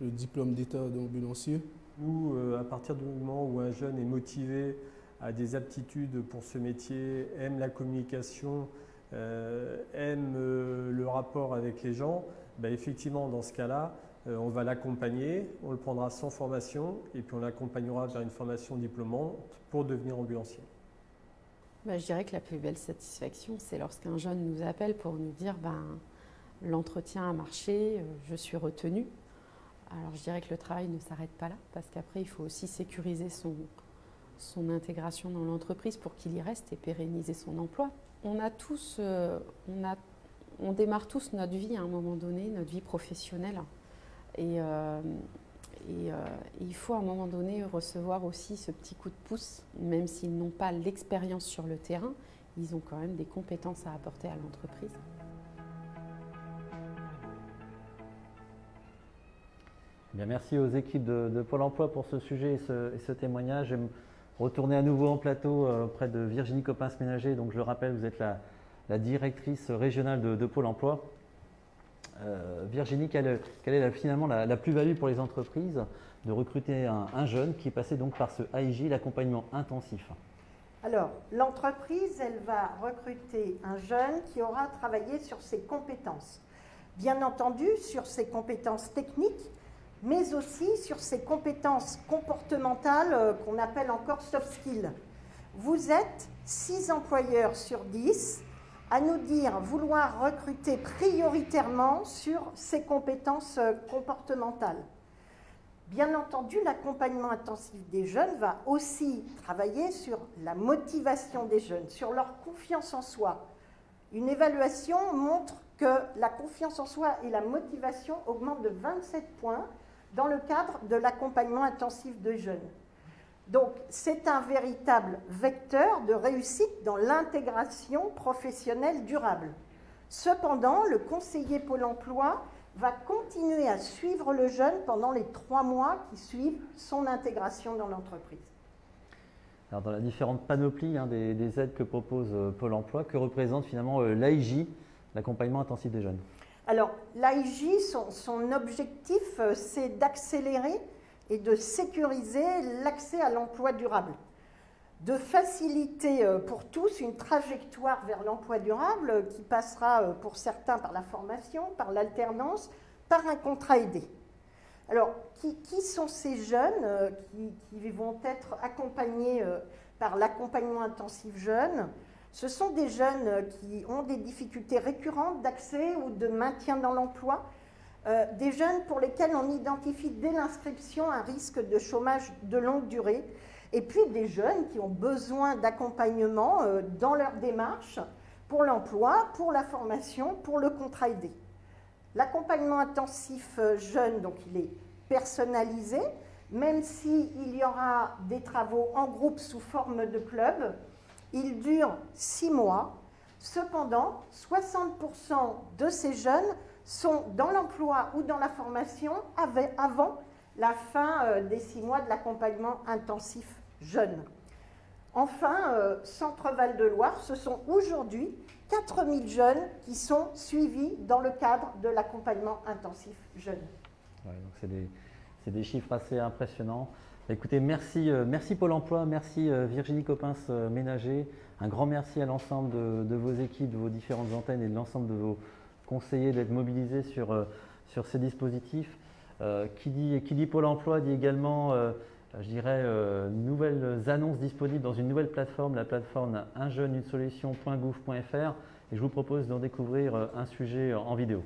le diplôme d'état d'ambulancier.
Nous, euh, à partir du moment où un jeune est motivé, a des aptitudes pour ce métier, aime la communication, euh, aime euh, le rapport avec les gens, ben effectivement, dans ce cas-là, on va l'accompagner, on le prendra sans formation et puis on l'accompagnera vers une formation diplômante pour devenir ambulancier.
Bah, je dirais que la plus belle satisfaction, c'est lorsqu'un jeune nous appelle pour nous dire ben, l'entretien a marché, euh, je suis retenu. alors je dirais que le travail ne s'arrête pas là, parce qu'après, il faut aussi sécuriser son, son intégration dans l'entreprise pour qu'il y reste et pérenniser son emploi. On a tous, euh, on, a, on démarre tous notre vie à un moment donné, notre vie professionnelle. Et, euh, et, il faut à un moment donné recevoir aussi ce petit coup de pouce, même s'ils n'ont pas l'expérience sur le terrain, ils ont quand même des compétences à apporter à l'entreprise.
Eh merci aux équipes de, Pôle emploi pour ce sujet et ce, témoignage. Je vais me retourner à nouveau en plateau euh, auprès de Virginie Coppens-Ménager. Donc, je le rappelle, vous êtes la, directrice régionale de, Pôle emploi. Euh, Virginie, quelle, est finalement la, plus-value pour les entreprises de recruter un, jeune qui est passé donc par ce AIJ, l'accompagnement intensif?
Alors, l'entreprise, elle va recruter un jeune qui aura travaillé sur ses compétences. Bien entendu, sur ses compétences techniques, mais aussi sur ses compétences comportementales euh, qu'on appelle encore soft skills. Vous êtes 6 employeurs sur 10 à nous dire vouloir recruter prioritairement sur ces compétences euh, comportementales. Bien entendu, l'accompagnement intensif des jeunes va aussi travailler sur la motivation des jeunes, sur leur confiance en soi. Une évaluation montre que la confiance en soi et la motivation augmentent de 27 points dans le cadre de l'accompagnement intensif de jeunes. Donc, c'est un véritable vecteur de réussite dans l'intégration professionnelle durable. Cependant, le conseiller Pôle emploi va continuer à suivre le jeune pendant les trois mois qui suivent son intégration dans l'entreprise.
Alors, dans la différente panoplie hein, des, aides que propose euh, Pôle emploi, que représente finalement euh, l'AIJ, l'accompagnement intensif des jeunes?
Alors, l'AIJ, son, son, objectif, euh, c'est d'accélérer et de sécuriser l'accès à l'emploi durable de faciliter euh, pour tous une trajectoire vers l'emploi durable euh, qui passera euh, pour certains par la formation, par l'alternance, par un contrat aidé. Alors, qui, sont ces jeunes qui, vont être accompagnés par l'accompagnement intensif jeune? Ce sont des jeunes qui ont des difficultés récurrentes d'accès ou de maintien dans l'emploi, des jeunes pour lesquels on identifie dès l'inscription un risque de chômage de longue durée et puis des jeunes qui ont besoin d'accompagnement euh, dans leur démarche pour l'emploi, pour la formation, pour le contrat aidé. L'accompagnement intensif euh, jeune, donc il est personnalisé, même s'il y aura des travaux en groupe sous forme de club, il dure six mois. Cependant, 60% de ces jeunes sont dans l'emploi ou dans la formation avant la fin euh, des six mois de l'accompagnement intensif jeunes. Enfin, euh, Centre Val-de-Loire, ce sont aujourd'hui 4000 jeunes qui sont suivis dans le cadre de l'accompagnement intensif jeunes.
c'est des, chiffres assez impressionnants. Écoutez, merci, euh, merci Pôle emploi, merci Virginie Coppens-Ménager. Un grand merci à l'ensemble de, vos équipes, de vos différentes antennes et de l'ensemble de vos conseillers d'être mobilisés sur, sur ces dispositifs. qui, dit, qui dit Pôle emploi dit également je dirais, euh, nouvelles annonces disponibles dans une nouvelle plateforme, la plateforme un jeune, une solution.gouv.fr. Et je vous propose d'en découvrir euh, un sujet en vidéo.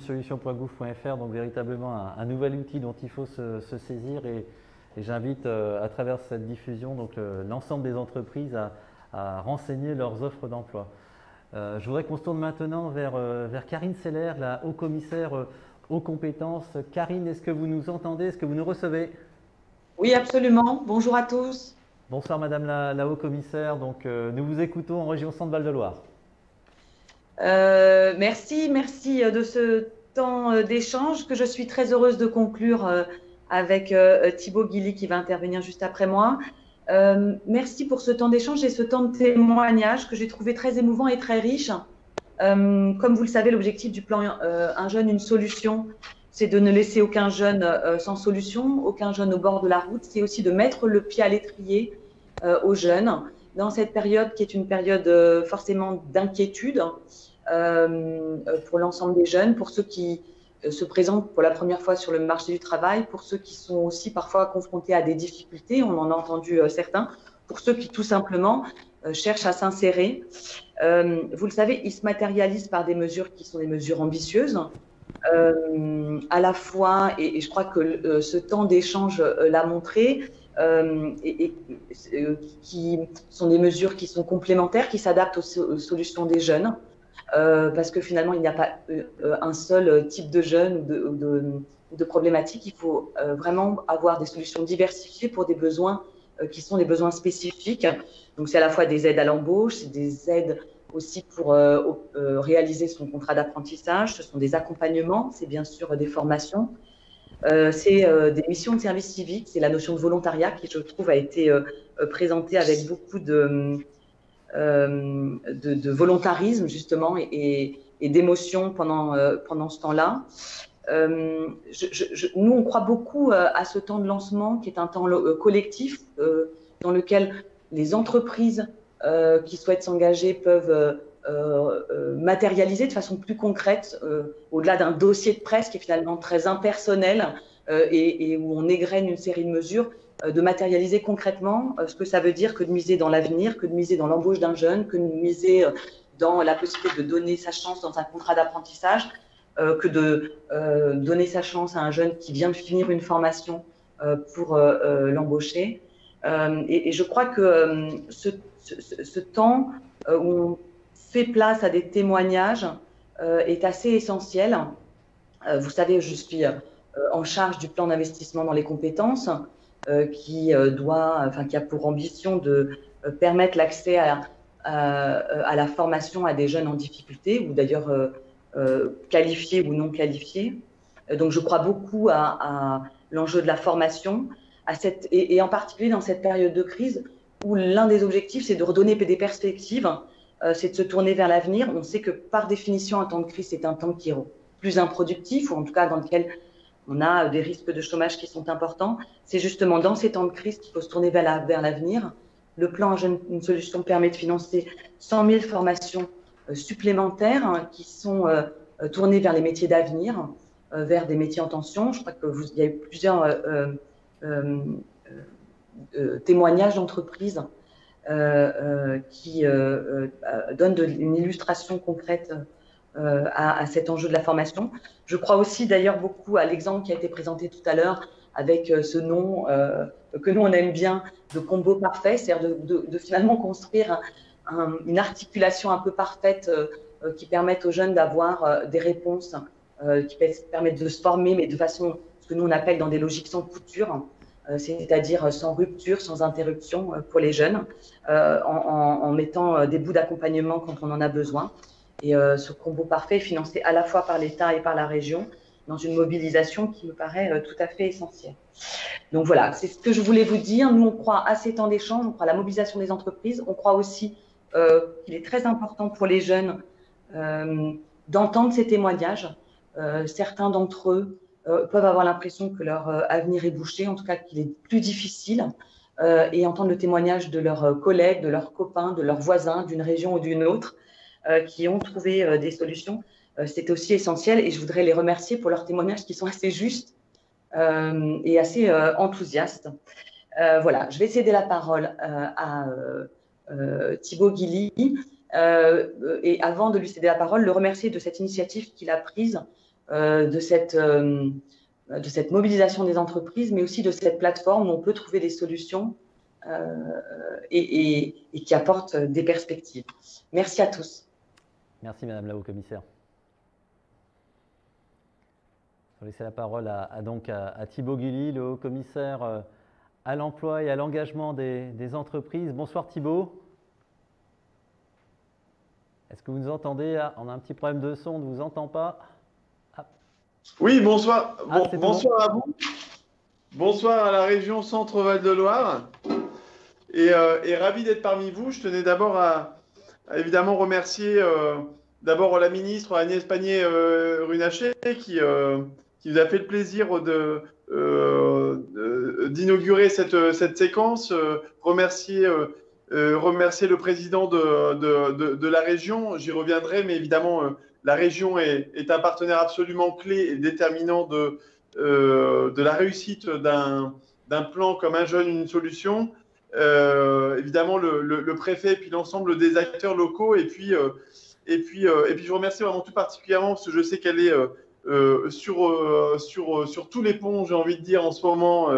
solution.gouv.fr, donc véritablement un, nouvel outil dont il faut se, saisir et, j'invite euh, à travers cette diffusion donc l'ensemble des entreprises à, à renseigner leurs offres d'emploi. je voudrais qu'on se tourne maintenant vers, vers Karine Seller, la haut-commissaire aux compétences. Karine, est-ce que vous nous entendez? Est-ce que vous nous recevez?
Oui, absolument. Bonjour à tous.
Bonsoir Madame la, haut-commissaire. Donc, nous vous écoutons en région Centre-Val-de-Loire.
Merci, merci de ce temps d'échange que je suis très heureuse de conclure avec euh, Thibaut Guilly qui va intervenir juste après moi. Euh, merci pour ce temps d'échange et ce temps de témoignage que j'ai trouvé très émouvant et très riche. Euh, comme vous le savez, l'objectif du plan Un jeune, une solution, c'est de ne laisser aucun jeune sans solution, aucun jeune au bord de la route. C'est aussi de mettre le pied à l'étrier aux jeunes dans cette période qui est une période forcément d'inquiétude pour l'ensemble des jeunes, pour ceux qui euh, se présentent pour la première fois sur le marché du travail, pour ceux qui sont aussi parfois confrontés à des difficultés, on en a entendu euh, certains, pour ceux qui tout simplement euh, cherchent à s'insérer. vous le savez, ils se matérialisent par des mesures qui sont des mesures ambitieuses, à la fois, et, je crois que ce temps d'échange l'a montré, et, qui sont des mesures qui sont complémentaires, qui s'adaptent aux, solutions des jeunes. Euh, parce que finalement, il n'y a pas euh, un seul type de jeune ou de, de, problématique. Il faut euh, vraiment avoir des solutions diversifiées pour des besoins qui sont des besoins spécifiques. Donc, c'est à la fois des aides à l'embauche, c'est des aides aussi pour réaliser son contrat d'apprentissage, ce sont des accompagnements, c'est bien sûr des formations. C'est des missions de service civique, c'est la notion de volontariat qui, je trouve, a été présentée avec beaucoup de, euh, de, volontarisme justement et, d'émotion pendant, euh, pendant ce temps-là. Euh, nous, on croit beaucoup à ce temps de lancement qui est un temps collectif dans lequel les entreprises qui souhaitent s'engager peuvent matérialiser de façon plus concrète, au-delà d'un dossier de presse qui est finalement très impersonnel et, où on égrène une série de mesures, euh, de matérialiser concrètement euh, ce que ça veut dire que de miser dans l'avenir, que de miser dans l'embauche d'un jeune, que de miser euh, dans la possibilité de donner sa chance dans un contrat d'apprentissage, que de donner sa chance à un jeune qui vient de finir une formation pour l'embaucher. Et, je crois que ce, ce, temps où on fait place à des témoignages est assez essentiel. vous savez, je suis en charge du plan d'investissement dans les compétences. Euh, qui euh, doit, enfin, qui a pour ambition de euh, permettre l'accès à, à, la formation à des jeunes en difficulté, ou d'ailleurs qualifiés ou non qualifiés. Donc, je crois beaucoup à, l'enjeu de la formation, à cette, et, en particulier dans cette période de crise où l'un des objectifs, c'est de redonner des perspectives, c'est de se tourner vers l'avenir. On sait que par définition, un temps de crise, c'est un temps qui est plus improductif, ou en tout cas dans lequel on a des risques de chômage qui sont importants. C'est justement dans ces temps de crise qu'il faut se tourner vers l'avenir. Le plan Jeune Une Solution permet de financer 100 000 formations euh, supplémentaires hein, qui sont euh, euh, tournées vers les métiers d'avenir, vers des métiers en tension. Je crois que vous, il y a eu plusieurs témoignages d'entreprises qui donnent une illustration concrète euh, à, cet enjeu de la formation. Je crois aussi d'ailleurs beaucoup à l'exemple qui a été présenté tout à l'heure avec euh, ce nom euh, que nous on aime bien de combo parfait, c'est-à-dire de, finalement construire une articulation un peu parfaite qui permette aux jeunes d'avoir des réponses qui permettent de se former, mais de façon ce que nous on appelle dans des logiques sans couture, c'est-à-dire sans rupture, sans interruption pour les jeunes, en, mettant des bouts d'accompagnement quand on en a besoin. Et euh, ce combo parfait est financé à la fois par l'État et par la région dans une mobilisation qui me paraît euh, tout à fait essentielle. Donc voilà, c'est ce que je voulais vous dire. Nous, on croit à ces temps d'échange, on croit à la mobilisation des entreprises, on croit aussi euh, qu'il est très important pour les jeunes d'entendre ces témoignages. certains d'entre eux peuvent avoir l'impression que leur avenir est bouché, en tout cas qu'il est plus difficile, et entendre le témoignage de leurs collègues, de leurs copains, de leurs voisins d'une région ou d'une autre, euh, qui ont trouvé euh, des solutions. Euh, c'était aussi essentiel et je voudrais les remercier pour leurs témoignages qui sont assez justes et assez enthousiastes. voilà, je vais céder la parole à Thibaut Guilly. et avant de lui céder la parole, le remercier de cette initiative qu'il a prise, de, cette, de cette mobilisation des entreprises, mais aussi de cette plateforme où on peut trouver des solutions et, qui apporte des perspectives. Merci à tous.
Merci Madame la Haut-Commissaire. Je vais laisser la parole à, donc à, Thibaut Gulli, le Haut-Commissaire à l'emploi et à l'engagement des, des entreprises. Bonsoir Thibaut. Est-ce que vous nous entendez? Ah, On a un petit problème de son, on ne vous entend pas.
Oui, bonsoir. Ah, bonsoir à vous. Bonsoir à la région Centre-Val de Loire. Euh, et, ravi d'être parmi vous. Je tenais d'abord à, évidemment remercier euh, d'abord la ministre Agnès Pannier-Runacher euh, qui, qui nous a fait le plaisir de, d'inaugurer cette, cette séquence. remercier euh, remercier le président de, de, de, la région. J'y reviendrai, mais évidemment, la région est, un partenaire absolument clé et déterminant de, euh, de la réussite d'un plan comme un jeune, une solution. évidemment, le, le, préfet et puis l'ensemble des acteurs locaux. Et puis, et, puis, et puis, je remercie vraiment tout particulièrement parce que je sais qu'elle est sur, sur, sur tous les ponts, j'ai envie de dire en ce moment,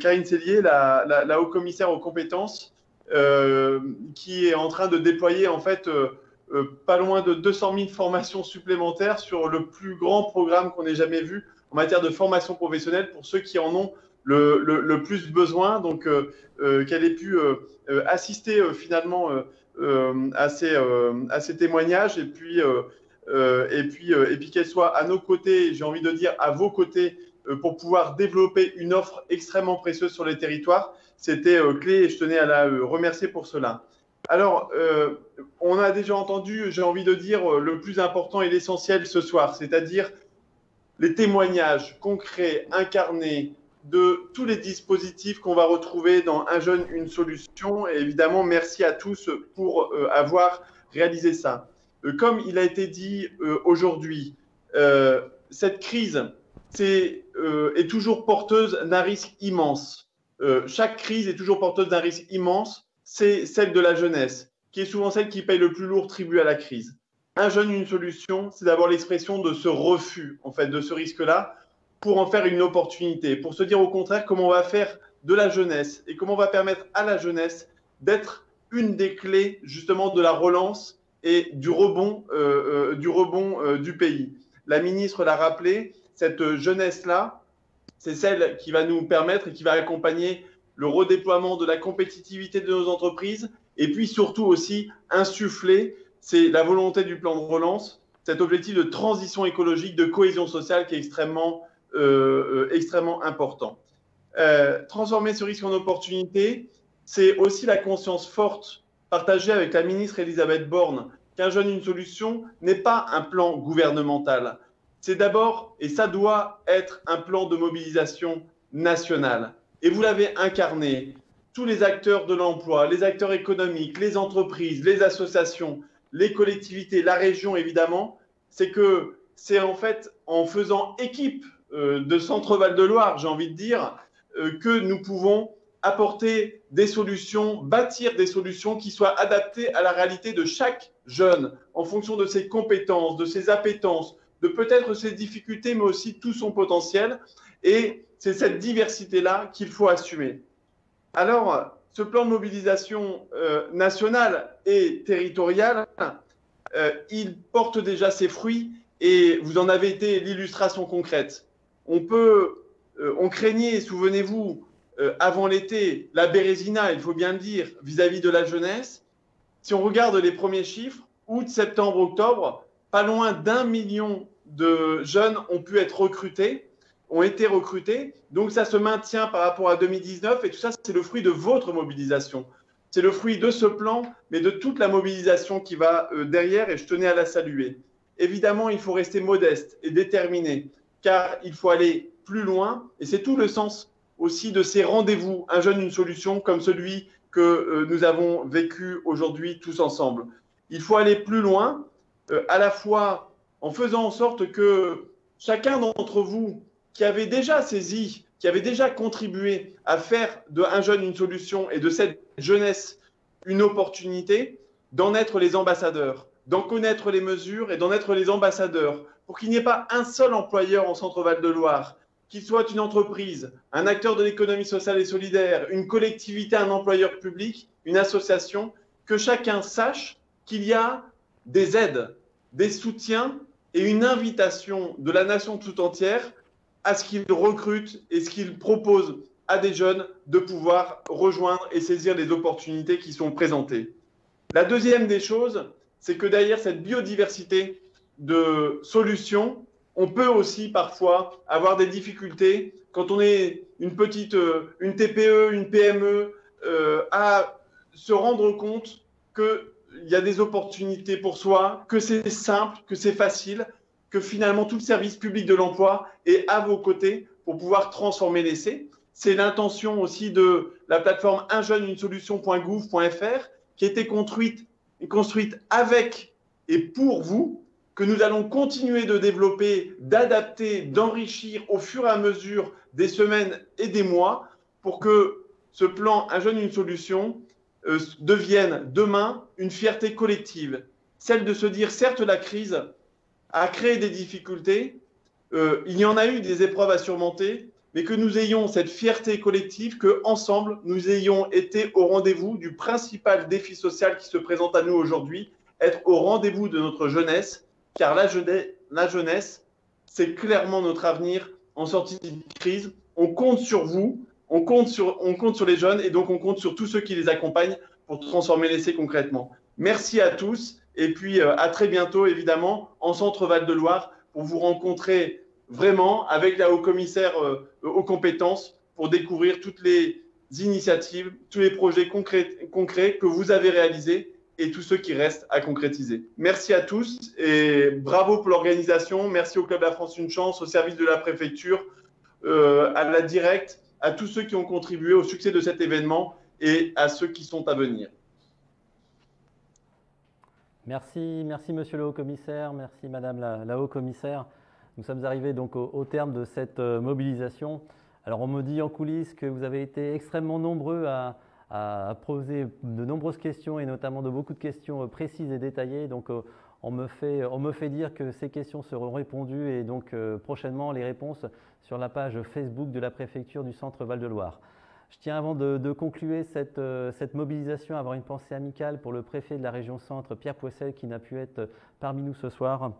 Karine Cellier, la, la, la haut-commissaire aux compétences. Euh, qui est en train de déployer en fait euh, euh, pas loin de 200 000 formations supplémentaires sur le plus grand programme qu'on ait jamais vu en matière de formation professionnelle pour ceux qui en ont le, plus besoin. Donc, qu'elle ait pu assister finalement à, ces, à ces témoignages et puis, et puis, et puis qu'elle soit à nos côtés, j'ai envie de dire à vos côtés, pour pouvoir développer une offre extrêmement précieuse sur les territoires c'était euh, clé et je tenais à la euh, remercier pour cela. Alors, euh, on a déjà entendu, j'ai envie de dire, le plus important et l'essentiel ce soir, c'est-à-dire les témoignages concrets, incarnés de tous les dispositifs qu'on va retrouver dans Un jeune, une solution. Et évidemment, merci à tous pour avoir réalisé ça. comme il a été dit aujourd'hui, cette crise est, toujours porteuse d'un risque immense. Euh, chaque crise est toujours porteuse d'un risque immense, c'est celle de la jeunesse, qui est souvent celle qui paye le plus lourd tribut à la crise. Un jeune, une solution, c'est d'abord l'expression de ce refus, en fait, de ce risque-là, pour en faire une opportunité, pour se dire au contraire comment on va faire de la jeunesse et comment on va permettre à la jeunesse d'être une des clés justement de la relance et du rebond, euh, euh, du, rebond du pays. La ministre l'a rappelé, cette jeunesse-là, c'est celle qui va nous permettre et qui va accompagner le redéploiement de la compétitivité de nos entreprises et puis surtout aussi insuffler, c'est la volonté du plan de relance, cet objectif de transition écologique, de cohésion sociale qui est extrêmement, euh, euh, extrêmement important. Euh, transformer ce risque en opportunité, c'est aussi la conscience forte partagée avec la ministre Elisabeth Borne qu'un jeune, une solution n'est pas un plan gouvernemental c'est d'abord, et ça doit être un plan de mobilisation nationale. Et vous l'avez incarné, tous les acteurs de l'emploi, les acteurs économiques, les entreprises, les associations, les collectivités, la région évidemment, c'est que c'est en fait en faisant équipe euh, de Centre-Val de Loire, j'ai envie de dire, euh, que nous pouvons apporter des solutions, bâtir des solutions qui soient adaptées à la réalité de chaque jeune en fonction de ses compétences, de ses appétences, de peut-être ses difficultés, mais aussi tout son potentiel. Et c'est cette diversité-là qu'il faut assumer. Alors, ce plan de mobilisation euh, nationale et territoriale, euh, il porte déjà ses fruits et vous en avez été l'illustration concrète. On peut, euh, on craignait, souvenez-vous, avant l'été, la bérésina, il faut bien le dire, vis-à-vis -vis de la jeunesse. Si on regarde les premiers chiffres, août, septembre, octobre, pas loin d'un million de jeunes ont pu être recrutés, ont été recrutés. Donc ça se maintient par rapport à 2019 et tout ça, c'est le fruit de votre mobilisation. C'est le fruit de ce plan, mais de toute la mobilisation qui va euh, derrière et je tenais à la saluer. Évidemment, il faut rester modeste et déterminé, car il faut aller plus loin et c'est tout le sens aussi de ces rendez-vous, un jeune, une solution, comme celui que euh, nous avons vécu aujourd'hui tous ensemble. Il faut aller plus loin, euh, à la fois en faisant en sorte que chacun d'entre vous qui avait déjà saisi, qui avait déjà contribué à faire de un jeune une solution et de cette jeunesse une opportunité, d'en être les ambassadeurs, d'en connaître les mesures et d'en être les ambassadeurs, pour qu'il n'y ait pas un seul employeur en Centre-Val de Loire qu'il soit une entreprise, un acteur de l'économie sociale et solidaire, une collectivité, un employeur public, une association, que chacun sache qu'il y a des aides, des soutiens et une invitation de la nation tout entière à ce qu'il recrute et ce qu'il propose à des jeunes de pouvoir rejoindre et saisir les opportunités qui sont présentées. La deuxième des choses, c'est que derrière cette biodiversité de solutions, on peut aussi parfois avoir des difficultés quand on est une petite, euh, une TPE, une PME, euh, à se rendre compte qu'il y a des opportunités pour soi, que c'est simple, que c'est facile, que finalement tout le service public de l'emploi est à vos côtés pour pouvoir transformer l'essai. C'est l'intention aussi de la plateforme un jeune une solution.gouv.fr qui a été construite, construite avec et pour vous, que nous allons continuer de développer, d'adapter, d'enrichir au fur et à mesure des semaines et des mois pour que ce plan Un jeune, une solution euh, devienne demain une fierté collective. Celle de se dire, certes, la crise a créé des difficultés, euh, il y en a eu des épreuves à surmonter, mais que nous ayons cette fierté collective, que ensemble nous ayons été au rendez-vous du principal défi social qui se présente à nous aujourd'hui, être au rendez-vous de notre jeunesse, car la, jeunesse, c'est clairement notre avenir en sortie de crise. On compte sur vous, on compte sur, on compte sur les jeunes et donc on compte sur tous ceux qui les accompagnent pour transformer l'essai concrètement. Merci à tous et puis euh, à très bientôt évidemment en Centre Val de Loire pour vous rencontrer vraiment avec la haut-commissaire euh, aux compétences pour découvrir toutes les initiatives, tous les projets concrets, que vous avez réalisés et tous ceux qui restent à concrétiser. Merci à tous et bravo pour l'organisation. Merci au Club La France Une Chance, au service de la préfecture, euh, à la directe, à tous ceux qui ont contribué au succès de cet événement et à ceux qui sont à venir.
Merci, merci Monsieur le Haut-Commissaire, merci Madame la, Haut-Commissaire. Nous sommes arrivés donc au, terme de cette euh, mobilisation. Alors on me dit en coulisses que vous avez été extrêmement nombreux à, poser de nombreuses questions et notamment de beaucoup de questions euh, précises et détaillées. Donc euh, on me, fait, on me fait dire que ces questions seront répondues et donc prochainement les réponses sur la page Facebook de la préfecture du centre Val-de-Loire. Je tiens avant de, conclure cette, cette, mobilisation à avoir une pensée amicale pour le préfet de la région centre, Pierre Poissel, qui n'a pu être parmi nous ce soir.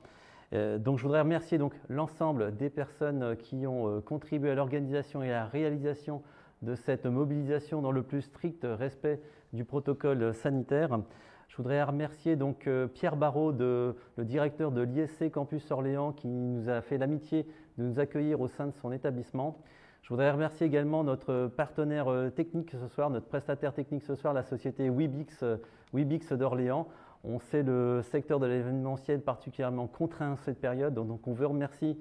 Euh, donc je voudrais remercier l'ensemble des personnes euh, qui ont euh, contribué à l'organisation et à la réalisation de cette mobilisation dans le plus strict respect du protocole sanitaire. Je voudrais remercier donc Pierre Barraud, le directeur de l'ISC Campus Orléans, qui nous a fait l'amitié de nous accueillir au sein de son établissement. Je voudrais remercier également notre partenaire technique ce soir, notre prestataire technique ce soir, la société Webix, Webix d'Orléans. On sait le secteur de l'événementiel particulièrement contraint cette période, donc on veut remercier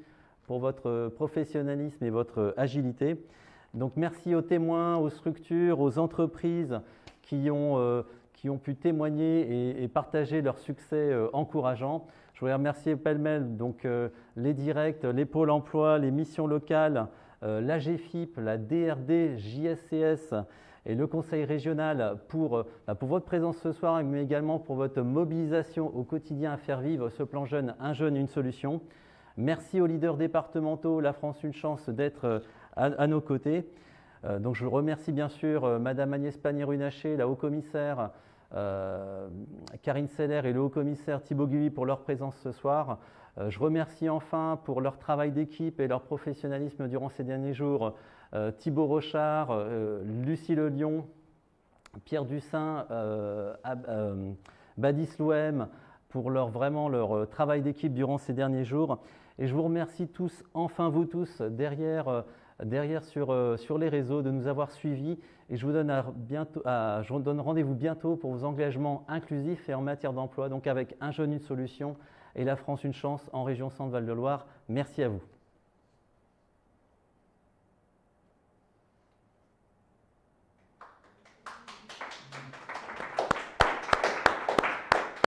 pour votre professionnalisme et votre agilité. Donc merci aux témoins, aux structures, aux entreprises qui ont, euh, pu témoigner et, partager leur succès euh, encourageant. Je voudrais remercier pêle-mêle euh, les directs, les pôles emploi, les missions locales, l'AGFIP, la DRD, JSCS, et le Conseil régional pour, euh, bah, pour votre présence ce soir, mais également pour votre mobilisation au quotidien à faire vivre ce plan jeune, un jeune, une solution. Merci aux leaders départementaux, la France une chance d'être euh, à, nos côtés. Euh, donc je remercie bien sûr Madame Agnès Pannier-Runacher, la haut-commissaire Karine Seller et le haut-commissaire Thibaut Guilly pour leur présence ce soir. Je remercie enfin pour leur travail d'équipe et leur professionnalisme durant ces derniers jours euh, Thibaut Rochard, euh, Lucie Le Lion, Pierre Dussin, euh, Badis Louem pour leur, vraiment leur travail d'équipe durant ces derniers jours. Et je vous remercie tous, enfin vous tous, derrière, derrière sur, sur les réseaux, de nous avoir suivis. Et je vous donne, donne rendez-vous bientôt pour vos engagements inclusifs et en matière d'emploi, donc avec Un jeune, une solution et la France, une chance en région Centre-Val de Loire. Merci à vous.